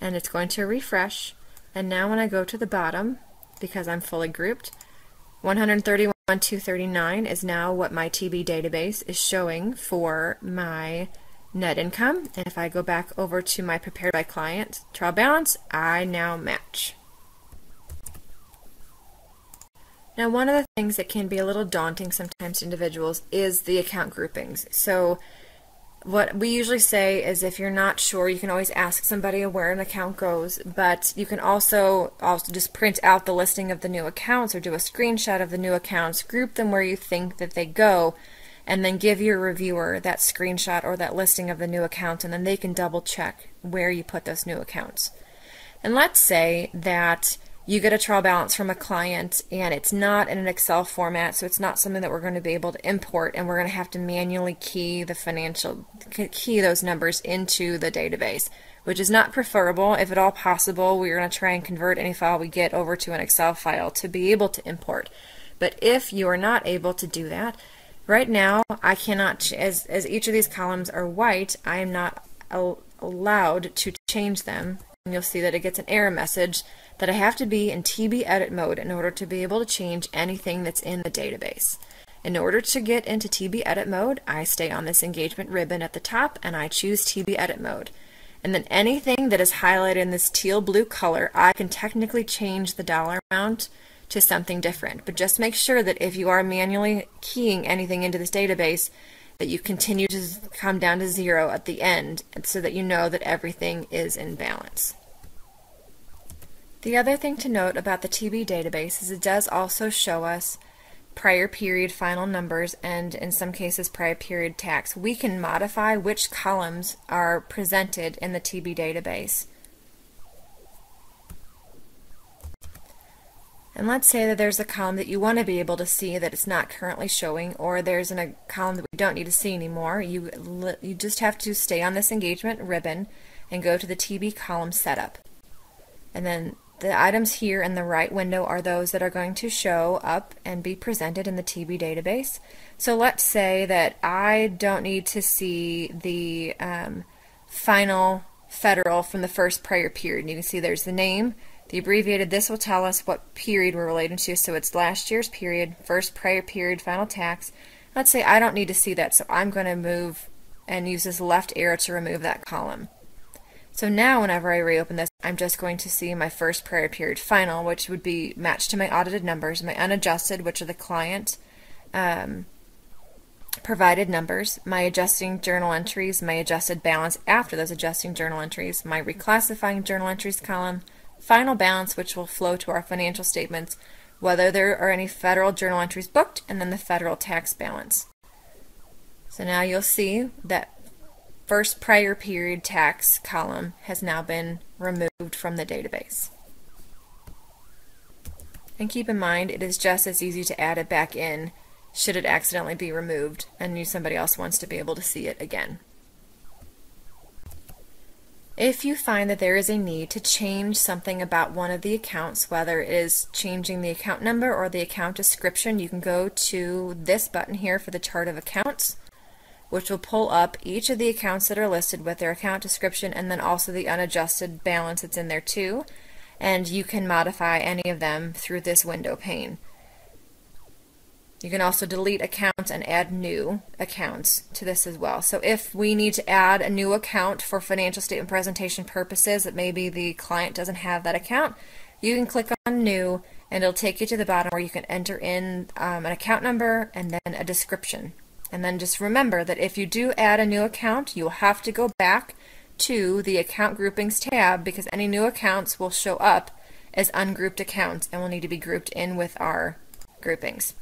and it's going to refresh. And now when I go to the bottom, because I'm fully grouped, 131 239 is now what my TB database is showing for my net income. And if I go back over to my prepared by client trial balance, I now match. Now, one of the things that can be a little daunting sometimes to individuals is the account groupings. So, what we usually say is if you're not sure, you can always ask somebody where an account goes, but you can also also just print out the listing of the new accounts or do a screenshot of the new accounts, group them where you think that they go, and then give your reviewer that screenshot or that listing of the new account, and then they can double check where you put those new accounts. And let's say that you get a trial balance from a client and it's not in an Excel format, so it's not something that we're going to be able to import, and we're going to have to manually key the financial key those numbers into the database, which is not preferable. If at all possible, we're going to try and convert any file we get over to an Excel file to be able to import. But if you are not able to do that, Right now, I cannot, as, as each of these columns are white, I am not al allowed to change them. And you'll see that it gets an error message that I have to be in TB edit mode in order to be able to change anything that's in the database. In order to get into TB edit mode, I stay on this engagement ribbon at the top and I choose TB edit mode. And then anything that is highlighted in this teal blue color, I can technically change the dollar amount to something different. But just make sure that if you are manually keying anything into this database, that you continue to come down to zero at the end so that you know that everything is in balance. The other thing to note about the TB database is it does also show us prior period final numbers and in some cases prior period tax. We can modify which columns are presented in the TB database. And let's say that there's a column that you want to be able to see that it's not currently showing, or there's a column that we don't need to see anymore. You, you just have to stay on this engagement ribbon and go to the TB column setup. And then the items here in the right window are those that are going to show up and be presented in the TB database. So let's say that I don't need to see the um, final federal from the first prior period. You can see there's the name, the abbreviated this will tell us what period we're relating to, so it's last year's period, first prior period, final tax. Let's say I don't need to see that, so I'm going to move and use this left arrow to remove that column. So now whenever I reopen this, I'm just going to see my first prior period final, which would be matched to my audited numbers, my unadjusted, which are the client um, provided numbers, my adjusting journal entries, my adjusted balance after those adjusting journal entries, my reclassifying journal entries column, final balance, which will flow to our financial statements, whether there are any federal journal entries booked, and then the federal tax balance. So now you'll see that first prior period tax column has now been removed from the database. And keep in mind, it is just as easy to add it back in should it accidentally be removed and somebody else wants to be able to see it again. If you find that there is a need to change something about one of the accounts, whether it is changing the account number or the account description, you can go to this button here for the chart of accounts, which will pull up each of the accounts that are listed with their account description and then also the unadjusted balance that's in there too. And you can modify any of them through this window pane. You can also delete accounts and add new accounts to this as well. So if we need to add a new account for financial statement presentation purposes, that maybe the client doesn't have that account, you can click on new and it'll take you to the bottom where you can enter in um, an account number and then a description. And then just remember that if you do add a new account, you'll have to go back to the account groupings tab because any new accounts will show up as ungrouped accounts and will need to be grouped in with our groupings.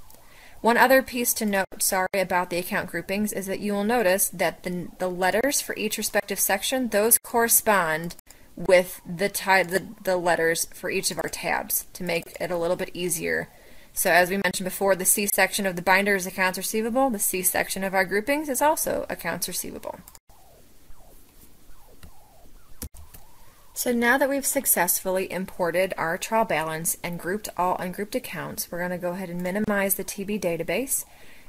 One other piece to note, sorry, about the account groupings is that you will notice that the, the letters for each respective section, those correspond with the, the, the letters for each of our tabs to make it a little bit easier. So as we mentioned before, the C section of the binder is accounts receivable. The C section of our groupings is also accounts receivable. So now that we've successfully imported our trial balance and grouped all ungrouped accounts, we're going to go ahead and minimize the TB database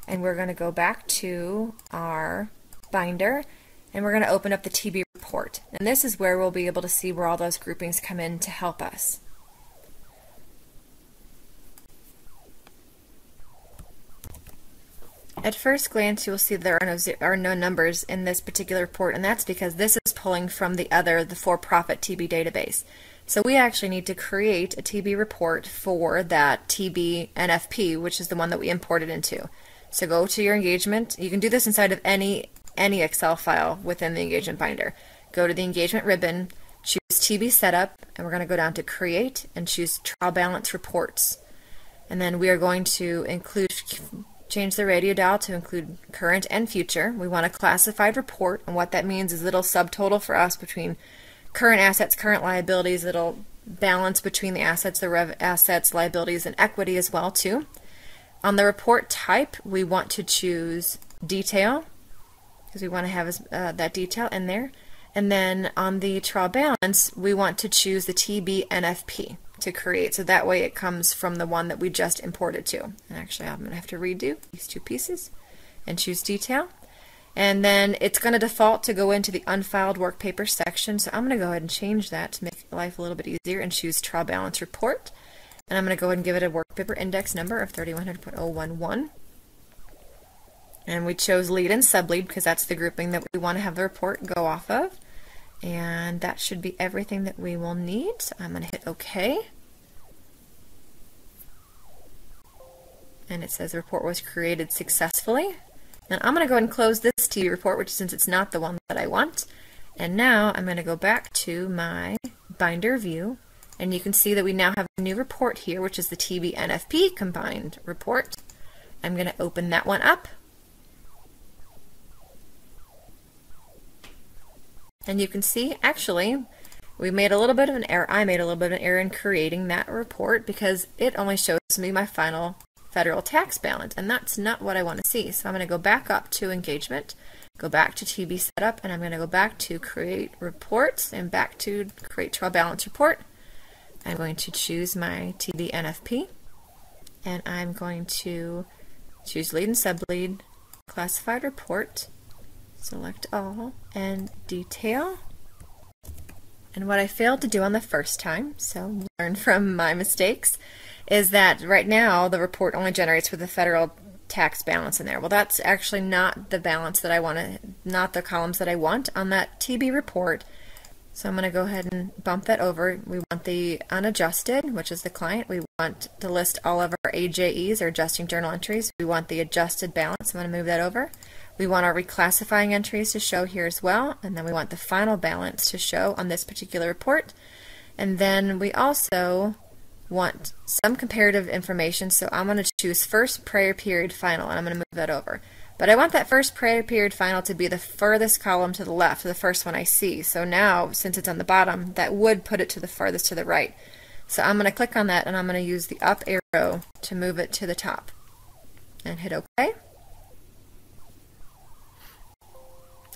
and we're going to go back to our binder and we're going to open up the TB report. And this is where we'll be able to see where all those groupings come in to help us. At first glance, you'll see there are no, are no numbers in this particular report, and that's because this is pulling from the other, the for-profit TB database. So we actually need to create a TB report for that TB NFP, which is the one that we imported into. So go to your engagement. You can do this inside of any any Excel file within the engagement binder. Go to the engagement ribbon, choose TB setup, and we're going to go down to create and choose trial balance reports. And then we are going to include change the radio dial to include current and future. We want a classified report, and what that means is it'll subtotal for us between current assets, current liabilities. It'll balance between the assets, the rev assets, liabilities, and equity as well too. On the report type, we want to choose detail because we want to have uh, that detail in there. And then on the trial balance, we want to choose the TB NFP to create. So that way it comes from the one that we just imported to. And actually I'm going to have to redo these two pieces and choose detail. And then it's going to default to go into the unfiled work paper section. So I'm going to go ahead and change that to make life a little bit easier and choose trial balance report. And I'm going to go ahead and give it a work paper index number of 3100.011. And we chose lead and sublead because that's the grouping that we want to have the report go off of. And that should be everything that we will need. So I'm going to hit OK. And it says the report was created successfully. And I'm going to go ahead and close this TB report, which since it's not the one that I want. And now I'm going to go back to my binder view. And you can see that we now have a new report here, which is the TB NFP combined report. I'm going to open that one up. And you can see, actually, we made a little bit of an error. I made a little bit of an error in creating that report because it only shows me my final federal tax balance, and that's not what I want to see. So I'm going to go back up to engagement, go back to TB setup, and I'm going to go back to create reports and back to create trial balance report. I'm going to choose my TB NFP, and I'm going to choose lead and sublead, classified report, select all, and detail. And what I failed to do on the first time, so learn from my mistakes, is that right now the report only generates with the federal tax balance in there. Well, that's actually not the balance that I want to, not the columns that I want on that TB report. So I'm going to go ahead and bump that over. We want the unadjusted, which is the client. We want to list all of our AJEs, or adjusting journal entries. We want the adjusted balance. I'm going to move that over. We want our reclassifying entries to show here as well, and then we want the final balance to show on this particular report. And then we also want some comparative information, so I'm going to choose first prior period final, and I'm going to move that over. But I want that first prior period final to be the furthest column to the left, the first one I see. So now, since it's on the bottom, that would put it to the farthest to the right. So I'm going to click on that, and I'm going to use the up arrow to move it to the top. And hit OK.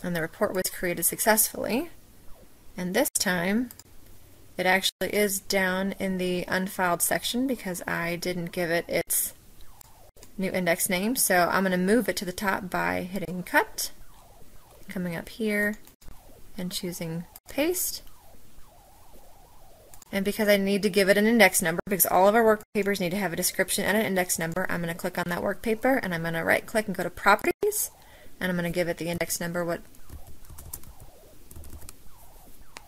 And the report was created successfully. And this time, it actually is down in the unfiled section because I didn't give it its new index name. So I'm going to move it to the top by hitting cut, coming up here, and choosing paste. And because I need to give it an index number, because all of our work papers need to have a description and an index number, I'm going to click on that work paper and I'm going to right click and go to properties and I'm going to give it the index number what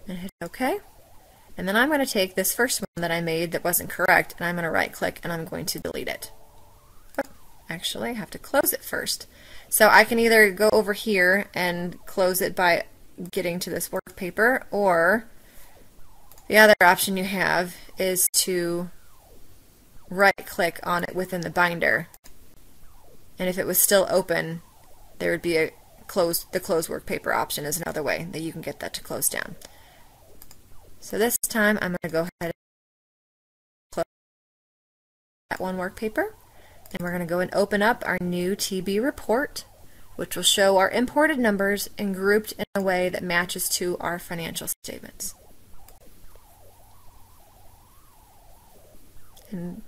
and hit OK. And then I'm going to take this first one that I made that wasn't correct and I'm going to right click and I'm going to delete it. Oh, actually, I have to close it first. So I can either go over here and close it by getting to this work paper or the other option you have is to right click on it within the binder and if it was still open there would be a close the close work paper option is another way that you can get that to close down. So this time I'm going to go ahead and close that one work paper and we're going to go and open up our new TB report which will show our imported numbers and grouped in a way that matches to our financial statements. And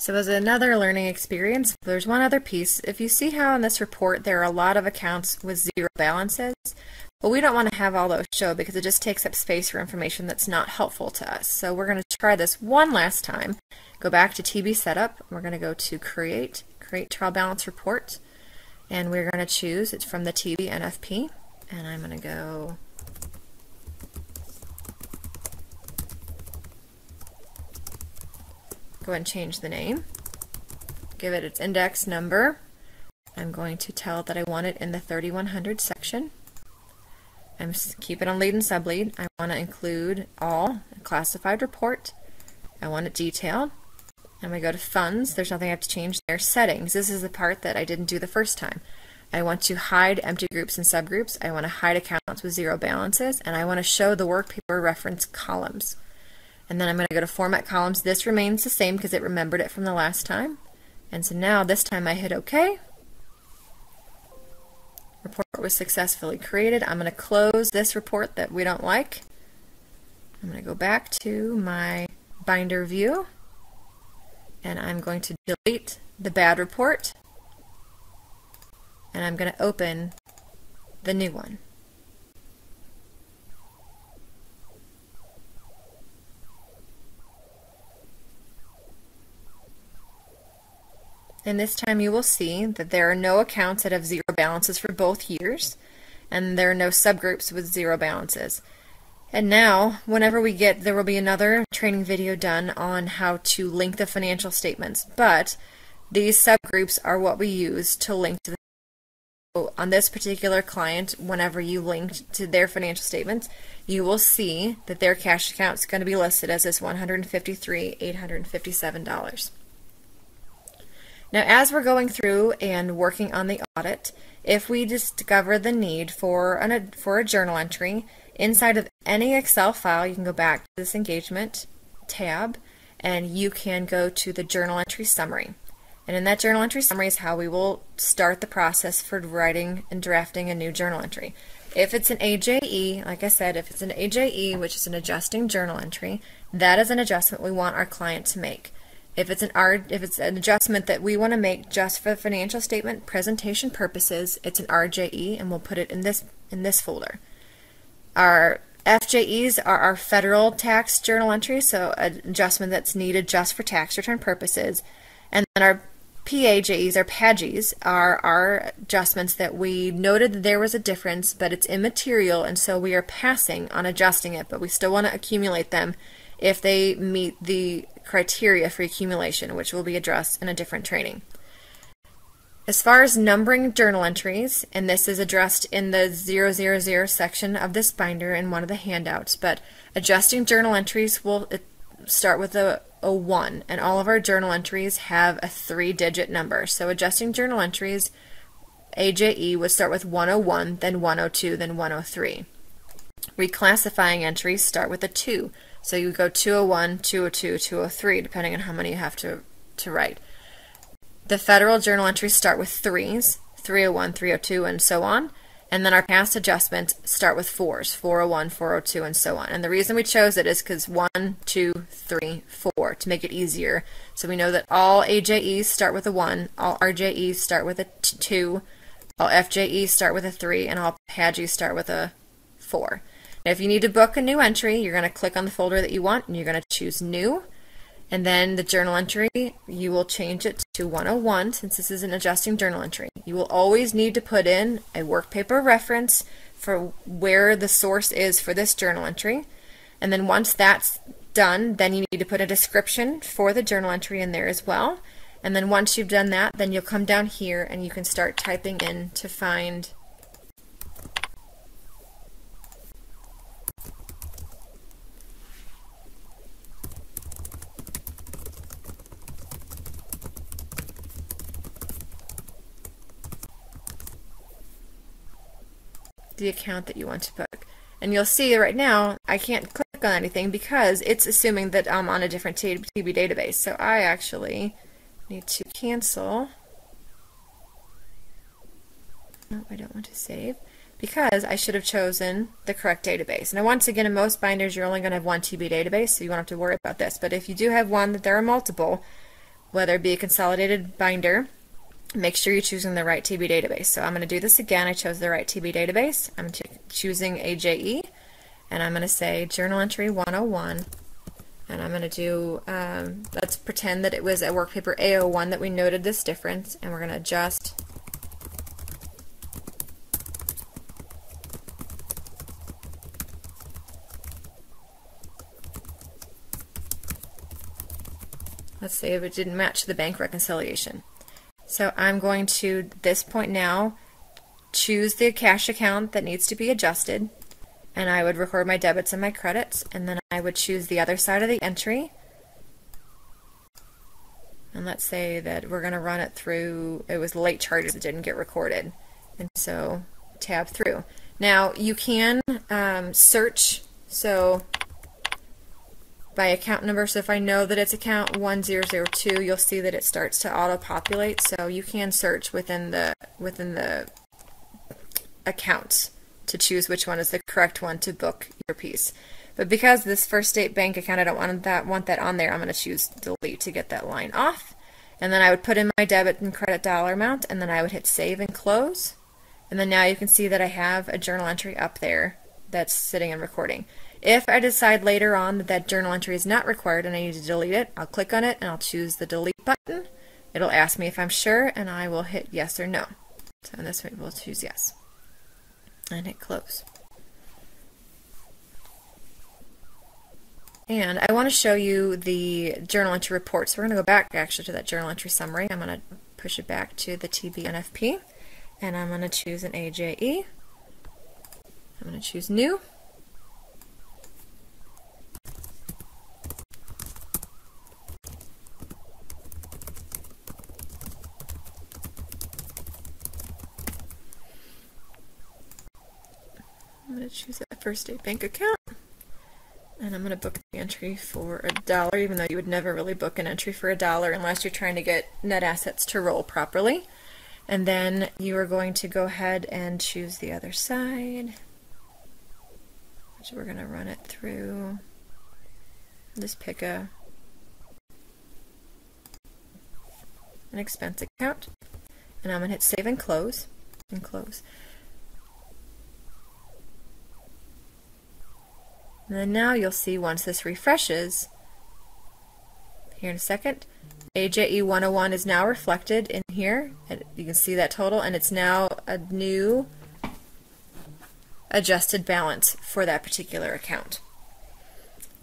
so as another learning experience, there's one other piece. If you see how in this report there are a lot of accounts with zero balances, well, we don't want to have all those show because it just takes up space for information that's not helpful to us. So we're going to try this one last time. Go back to TB Setup. We're going to go to Create, Create Trial Balance Report, and we're going to choose, it's from the TB NFP, and I'm going to go go and change the name, give it its index number. I'm going to tell that I want it in the 3100 section. I'm keep it on lead and sublead. I want to include all classified report. I want it detailed. I'm going to go to funds. There's nothing I have to change there. Settings. This is the part that I didn't do the first time. I want to hide empty groups and subgroups. I want to hide accounts with zero balances. And I want to show the work paper reference columns. And then I'm going to go to Format Columns. This remains the same because it remembered it from the last time. And so now this time I hit OK. Report was successfully created. I'm going to close this report that we don't like. I'm going to go back to my binder view and I'm going to delete the bad report and I'm going to open the new one. And this time you will see that there are no accounts that have zero balances for both years, and there are no subgroups with zero balances. And now, whenever we get, there will be another training video done on how to link the financial statements. But these subgroups are what we use to link to the on this particular client, whenever you link to their financial statements, you will see that their cash account is going to be listed as this $153,857. Now, as we're going through and working on the audit, if we discover the need for, an, for a journal entry, inside of any Excel file, you can go back to this engagement tab and you can go to the journal entry summary. And in that journal entry summary is how we will start the process for writing and drafting a new journal entry. If it's an AJE, like I said, if it's an AJE, which is an adjusting journal entry, that is an adjustment we want our client to make. If it's an R, if it's an adjustment that we want to make just for financial statement presentation purposes, it's an RJE, and we'll put it in this in this folder. Our FJEs are our federal tax journal entries, so an adjustment that's needed just for tax return purposes. And then our PAJEs or PAJEs are our adjustments that we noted that there was a difference, but it's immaterial, and so we are passing on adjusting it, but we still want to accumulate them if they meet the criteria for accumulation, which will be addressed in a different training. As far as numbering journal entries, and this is addressed in the 000 section of this binder in one of the handouts, but adjusting journal entries will start with a, a 1, and all of our journal entries have a three-digit number. So adjusting journal entries, AJE would start with 101, then 102, then 103. Reclassifying entries start with a 2. So you go 201, 202, 203, depending on how many you have to, to write. The federal journal entries start with threes, 301, 302, and so on. And then our past adjustments start with fours, 401, 402, and so on. And the reason we chose it is because 1, 2, 3, 4, to make it easier. So we know that all AJEs start with a 1, all RJEs start with a 2, all FJEs start with a 3, and all PAJEs start with a 4. Now, if you need to book a new entry, you're going to click on the folder that you want and you're going to choose New. And then the journal entry, you will change it to 101 since this is an adjusting journal entry. You will always need to put in a work paper reference for where the source is for this journal entry. And then once that's done, then you need to put a description for the journal entry in there as well. And then once you've done that, then you'll come down here and you can start typing in to find the account that you want to book. And you'll see right now I can't click on anything because it's assuming that I'm on a different TB database. So I actually need to cancel. No, I don't want to save because I should have chosen the correct database. Now once again in most binders you're only going to have one TB database so you won't have to worry about this. But if you do have one that there are multiple, whether it be a consolidated binder, make sure you're choosing the right TB database. So I'm going to do this again. I chose the right TB database. I'm choosing AJE and I'm going to say journal entry 101 and I'm going to do, um, let's pretend that it was a work paper A01 that we noted this difference and we're going to adjust let's say if it didn't match the bank reconciliation. So I'm going to, this point now, choose the cash account that needs to be adjusted, and I would record my debits and my credits, and then I would choose the other side of the entry, and let's say that we're going to run it through, it was late charges that didn't get recorded, and so tab through. Now you can um, search, so by account number. So if I know that it's account 1002, you'll see that it starts to auto-populate. So you can search within the within the accounts to choose which one is the correct one to book your piece. But because this First State Bank account, I don't want that want that on there. I'm going to choose delete to get that line off. And then I would put in my debit and credit dollar amount, and then I would hit save and close. And then now you can see that I have a journal entry up there that's sitting and recording. If I decide later on that that journal entry is not required and I need to delete it, I'll click on it and I'll choose the delete button. It'll ask me if I'm sure and I will hit yes or no. So in this way we'll choose yes. And hit close. And I want to show you the journal entry report. So we're going to go back actually to that journal entry summary. I'm going to push it back to the TBNFP and I'm going to choose an AJE. I'm going to choose new going to choose that First State Bank account. And I'm going to book the entry for a dollar, even though you would never really book an entry for a dollar unless you're trying to get net assets to roll properly. And then you are going to go ahead and choose the other side, which we're going to run it through. Just pick a an expense account, and I'm going to hit save and close, and close. And then now you'll see once this refreshes, here in a second, AJE 101 is now reflected in here. You can see that total, and it's now a new adjusted balance for that particular account.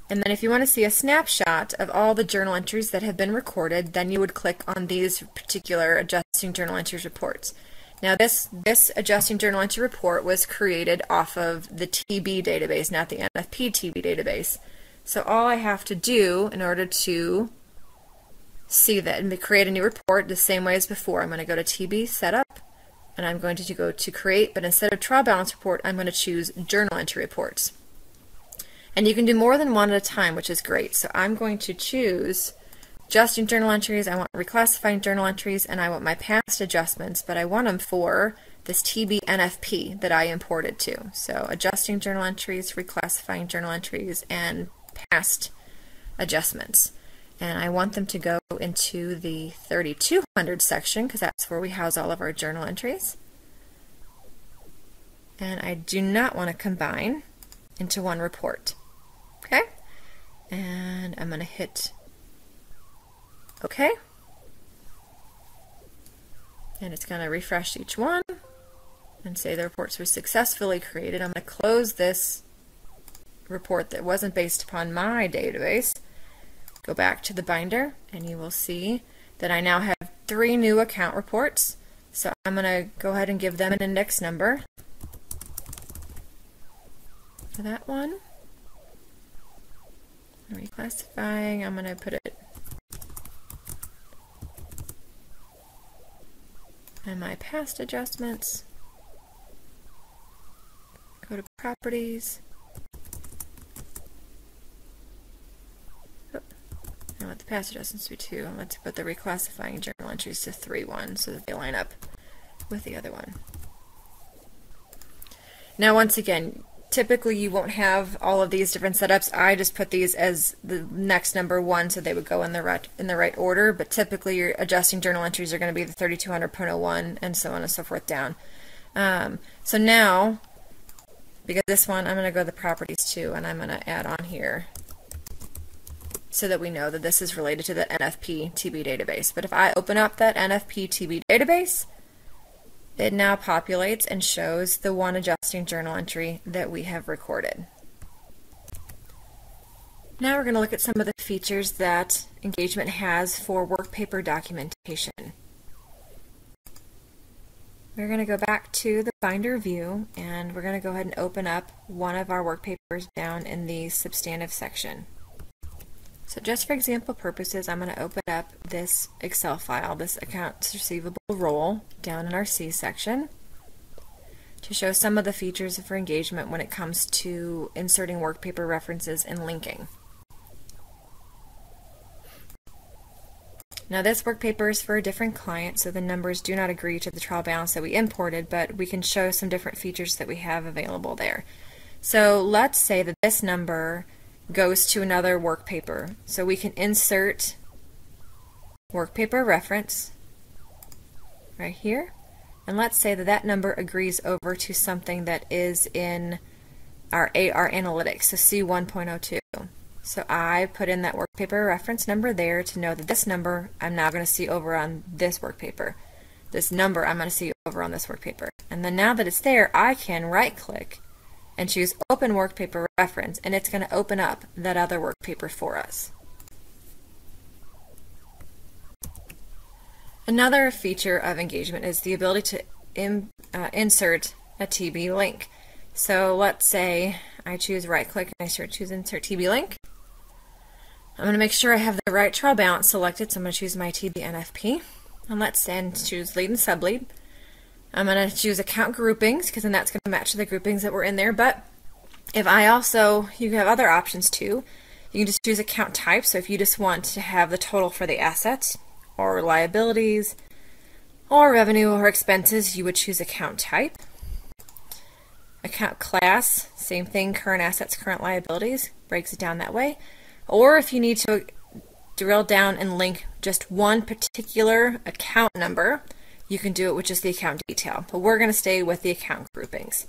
And then if you want to see a snapshot of all the journal entries that have been recorded, then you would click on these particular adjusting journal entries reports. Now this, this adjusting journal entry report was created off of the TB database, not the NFP TB database. So all I have to do in order to see that and create a new report the same way as before, I'm going to go to TB Setup and I'm going to go to Create, but instead of Trial Balance Report, I'm going to choose Journal Entry Reports. And you can do more than one at a time, which is great. So I'm going to choose adjusting journal entries, I want reclassifying journal entries, and I want my passed adjustments, but I want them for this TB NFP that I imported to. So adjusting journal entries, reclassifying journal entries, and passed adjustments. And I want them to go into the 3200 section because that's where we house all of our journal entries. And I do not want to combine into one report. Okay? And I'm going to hit Okay. And it's going to refresh each one and say the reports were successfully created. I'm going to close this report that wasn't based upon my database. Go back to the binder and you will see that I now have three new account reports. So I'm going to go ahead and give them an index number for that one. Reclassifying, I'm going to put it and my passed adjustments. Go to properties. Oh, I want the passed adjustments to be 2. I want to put the reclassifying journal entries to 3 1 so that they line up with the other one. Now, once again, typically you won't have all of these different setups. I just put these as the next number 1 so they would go in the right, in the right order, but typically your adjusting journal entries are going to be the 3200.01 and so on and so forth down. Um, so now, because this one, I'm going to go to the properties too, and I'm going to add on here so that we know that this is related to the NFP TB database. But if I open up that NFP TB database, it now populates and shows the one adjusting journal entry that we have recorded. Now we're going to look at some of the features that engagement has for work paper documentation. We're going to go back to the binder view and we're going to go ahead and open up one of our work papers down in the substantive section. So just for example purposes, I'm going to open up this Excel file, this accounts receivable roll down in our C section to show some of the features for engagement when it comes to inserting work paper references and linking. Now this work paper is for a different client, so the numbers do not agree to the trial balance that we imported, but we can show some different features that we have available there. So let's say that this number goes to another work paper. So we can insert work paper reference right here. And let's say that that number agrees over to something that is in our AR analytics, so C1.02. So I put in that work paper reference number there to know that this number I'm now going to see over on this work paper. This number I'm going to see over on this work paper. And then now that it's there, I can right click and choose Open Work Paper Reference, and it's going to open up that other work paper for us. Another feature of engagement is the ability to in, uh, insert a TB link. So let's say I choose right click and I start choose insert TB link. I'm going to make sure I have the right trial balance selected, so I'm going to choose my TB NFP. And let's then choose lead and sublead. I'm going to choose account groupings because then that's going to match the groupings that were in there. But if I also, you have other options too. You can just choose account type. So if you just want to have the total for the assets or liabilities or revenue or expenses, you would choose account type. Account class, same thing, current assets, current liabilities, breaks it down that way. Or if you need to drill down and link just one particular account number, you can do it with just the account detail, but we're going to stay with the account groupings.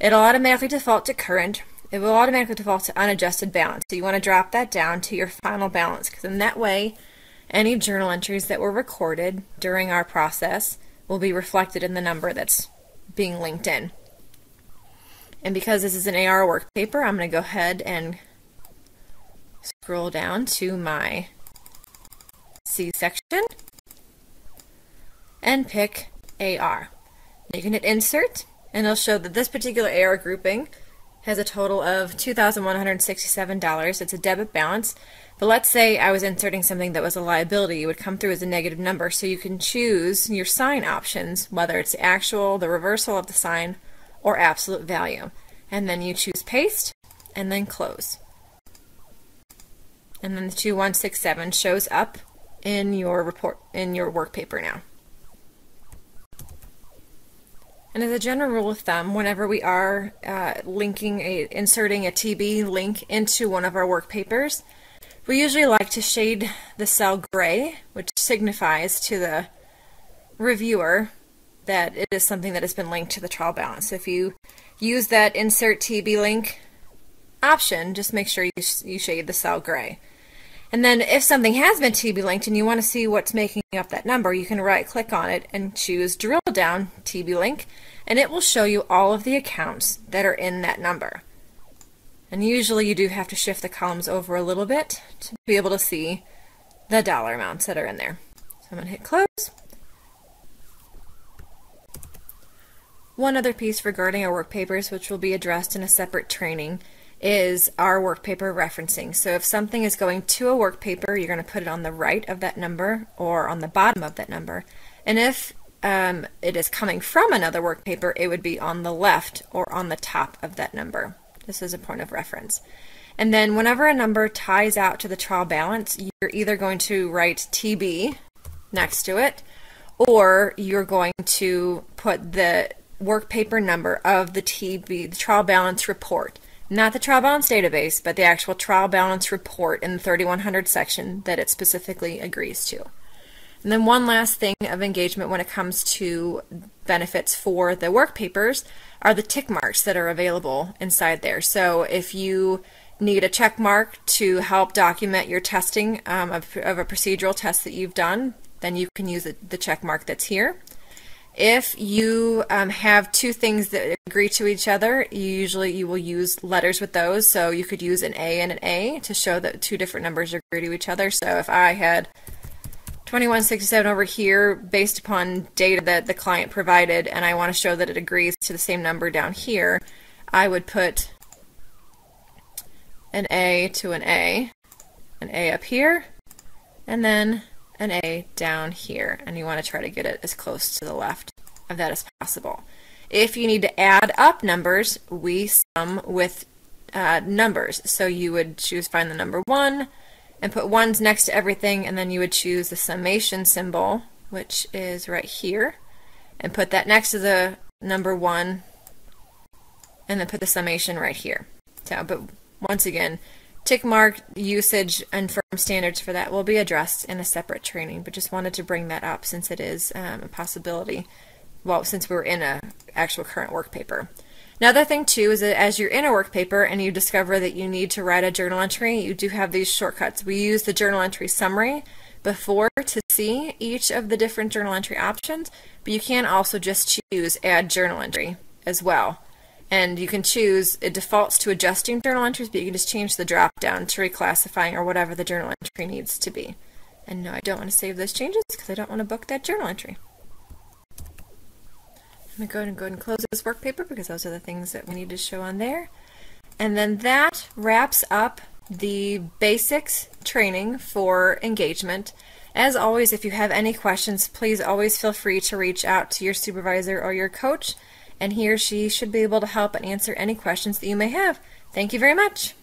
It'll automatically default to current. It will automatically default to unadjusted balance. So you want to drop that down to your final balance because in that way, any journal entries that were recorded during our process will be reflected in the number that's being linked in. And because this is an AR work paper, I'm going to go ahead and scroll down to my C section and pick AR. You can hit insert and it'll show that this particular AR grouping has a total of $2,167. It's a debit balance. But let's say I was inserting something that was a liability. It would come through as a negative number. So you can choose your sign options, whether it's actual, the reversal of the sign, or absolute value. And then you choose paste and then close. And then the 2167 shows up in your report in your work paper now. And as a general rule of thumb, whenever we are uh, linking a, inserting a TB link into one of our work papers, we usually like to shade the cell gray, which signifies to the reviewer that it is something that has been linked to the trial balance. So if you use that insert TB link option, just make sure you, you shade the cell gray. And then if something has been TB linked and you want to see what's making up that number, you can right click on it and choose drill down TB link and it will show you all of the accounts that are in that number. And usually you do have to shift the columns over a little bit to be able to see the dollar amounts that are in there. So I'm going to hit close. One other piece regarding our work papers, which will be addressed in a separate training, is our work paper referencing. So if something is going to a work paper, you're going to put it on the right of that number or on the bottom of that number. And if um, it is coming from another work paper, it would be on the left or on the top of that number. This is a point of reference. And then whenever a number ties out to the trial balance, you're either going to write TB next to it, or you're going to put the work paper number of the TB, the trial balance report. Not the trial balance database, but the actual trial balance report in the 3100 section that it specifically agrees to. And then one last thing of engagement when it comes to benefits for the work papers are the tick marks that are available inside there. So if you need a check mark to help document your testing um, of, of, a procedural test that you've done, then you can use the, check mark that's here. If you um, have two things that agree to each other, you usually you will use letters with those. So you could use an A and an A to show that two different numbers agree to each other. So if I had 2167 over here based upon data that the client provided and I want to show that it agrees to the same number down here, I would put an A to an A, an A up here, and then an A down here. And you want to try to get it as close to the left of that as possible. If you need to add up numbers, we sum with uh, numbers. So you would choose find the number 1 and put ones next to everything, and then you would choose the summation symbol, which is right here, and put that next to the number 1, and then put the summation right here. So, but once again, tick mark usage and firm standards for that will be addressed in a separate training, but just wanted to bring that up since it is um, a possibility, well, since we're in a actual current work paper. Another thing too is that as you're in a work paper and you discover that you need to write a journal entry, you do have these shortcuts. We use the journal entry summary before to see each of the different journal entry options, but you can also just choose add journal entry as well. And you can choose, it defaults to adjusting journal entries, but you can just change the drop down to reclassifying or whatever the journal entry needs to be. And no, I don't want to save those changes because I don't want to book that journal entry. I'm going to go ahead and go ahead and close this work paper because those are the things that we need to show on there. And then that wraps up the basics training for engagement. As always, if you have any questions, please always feel free to reach out to your supervisor or your coach and he or she should be able to help and answer any questions that you may have. Thank you very much.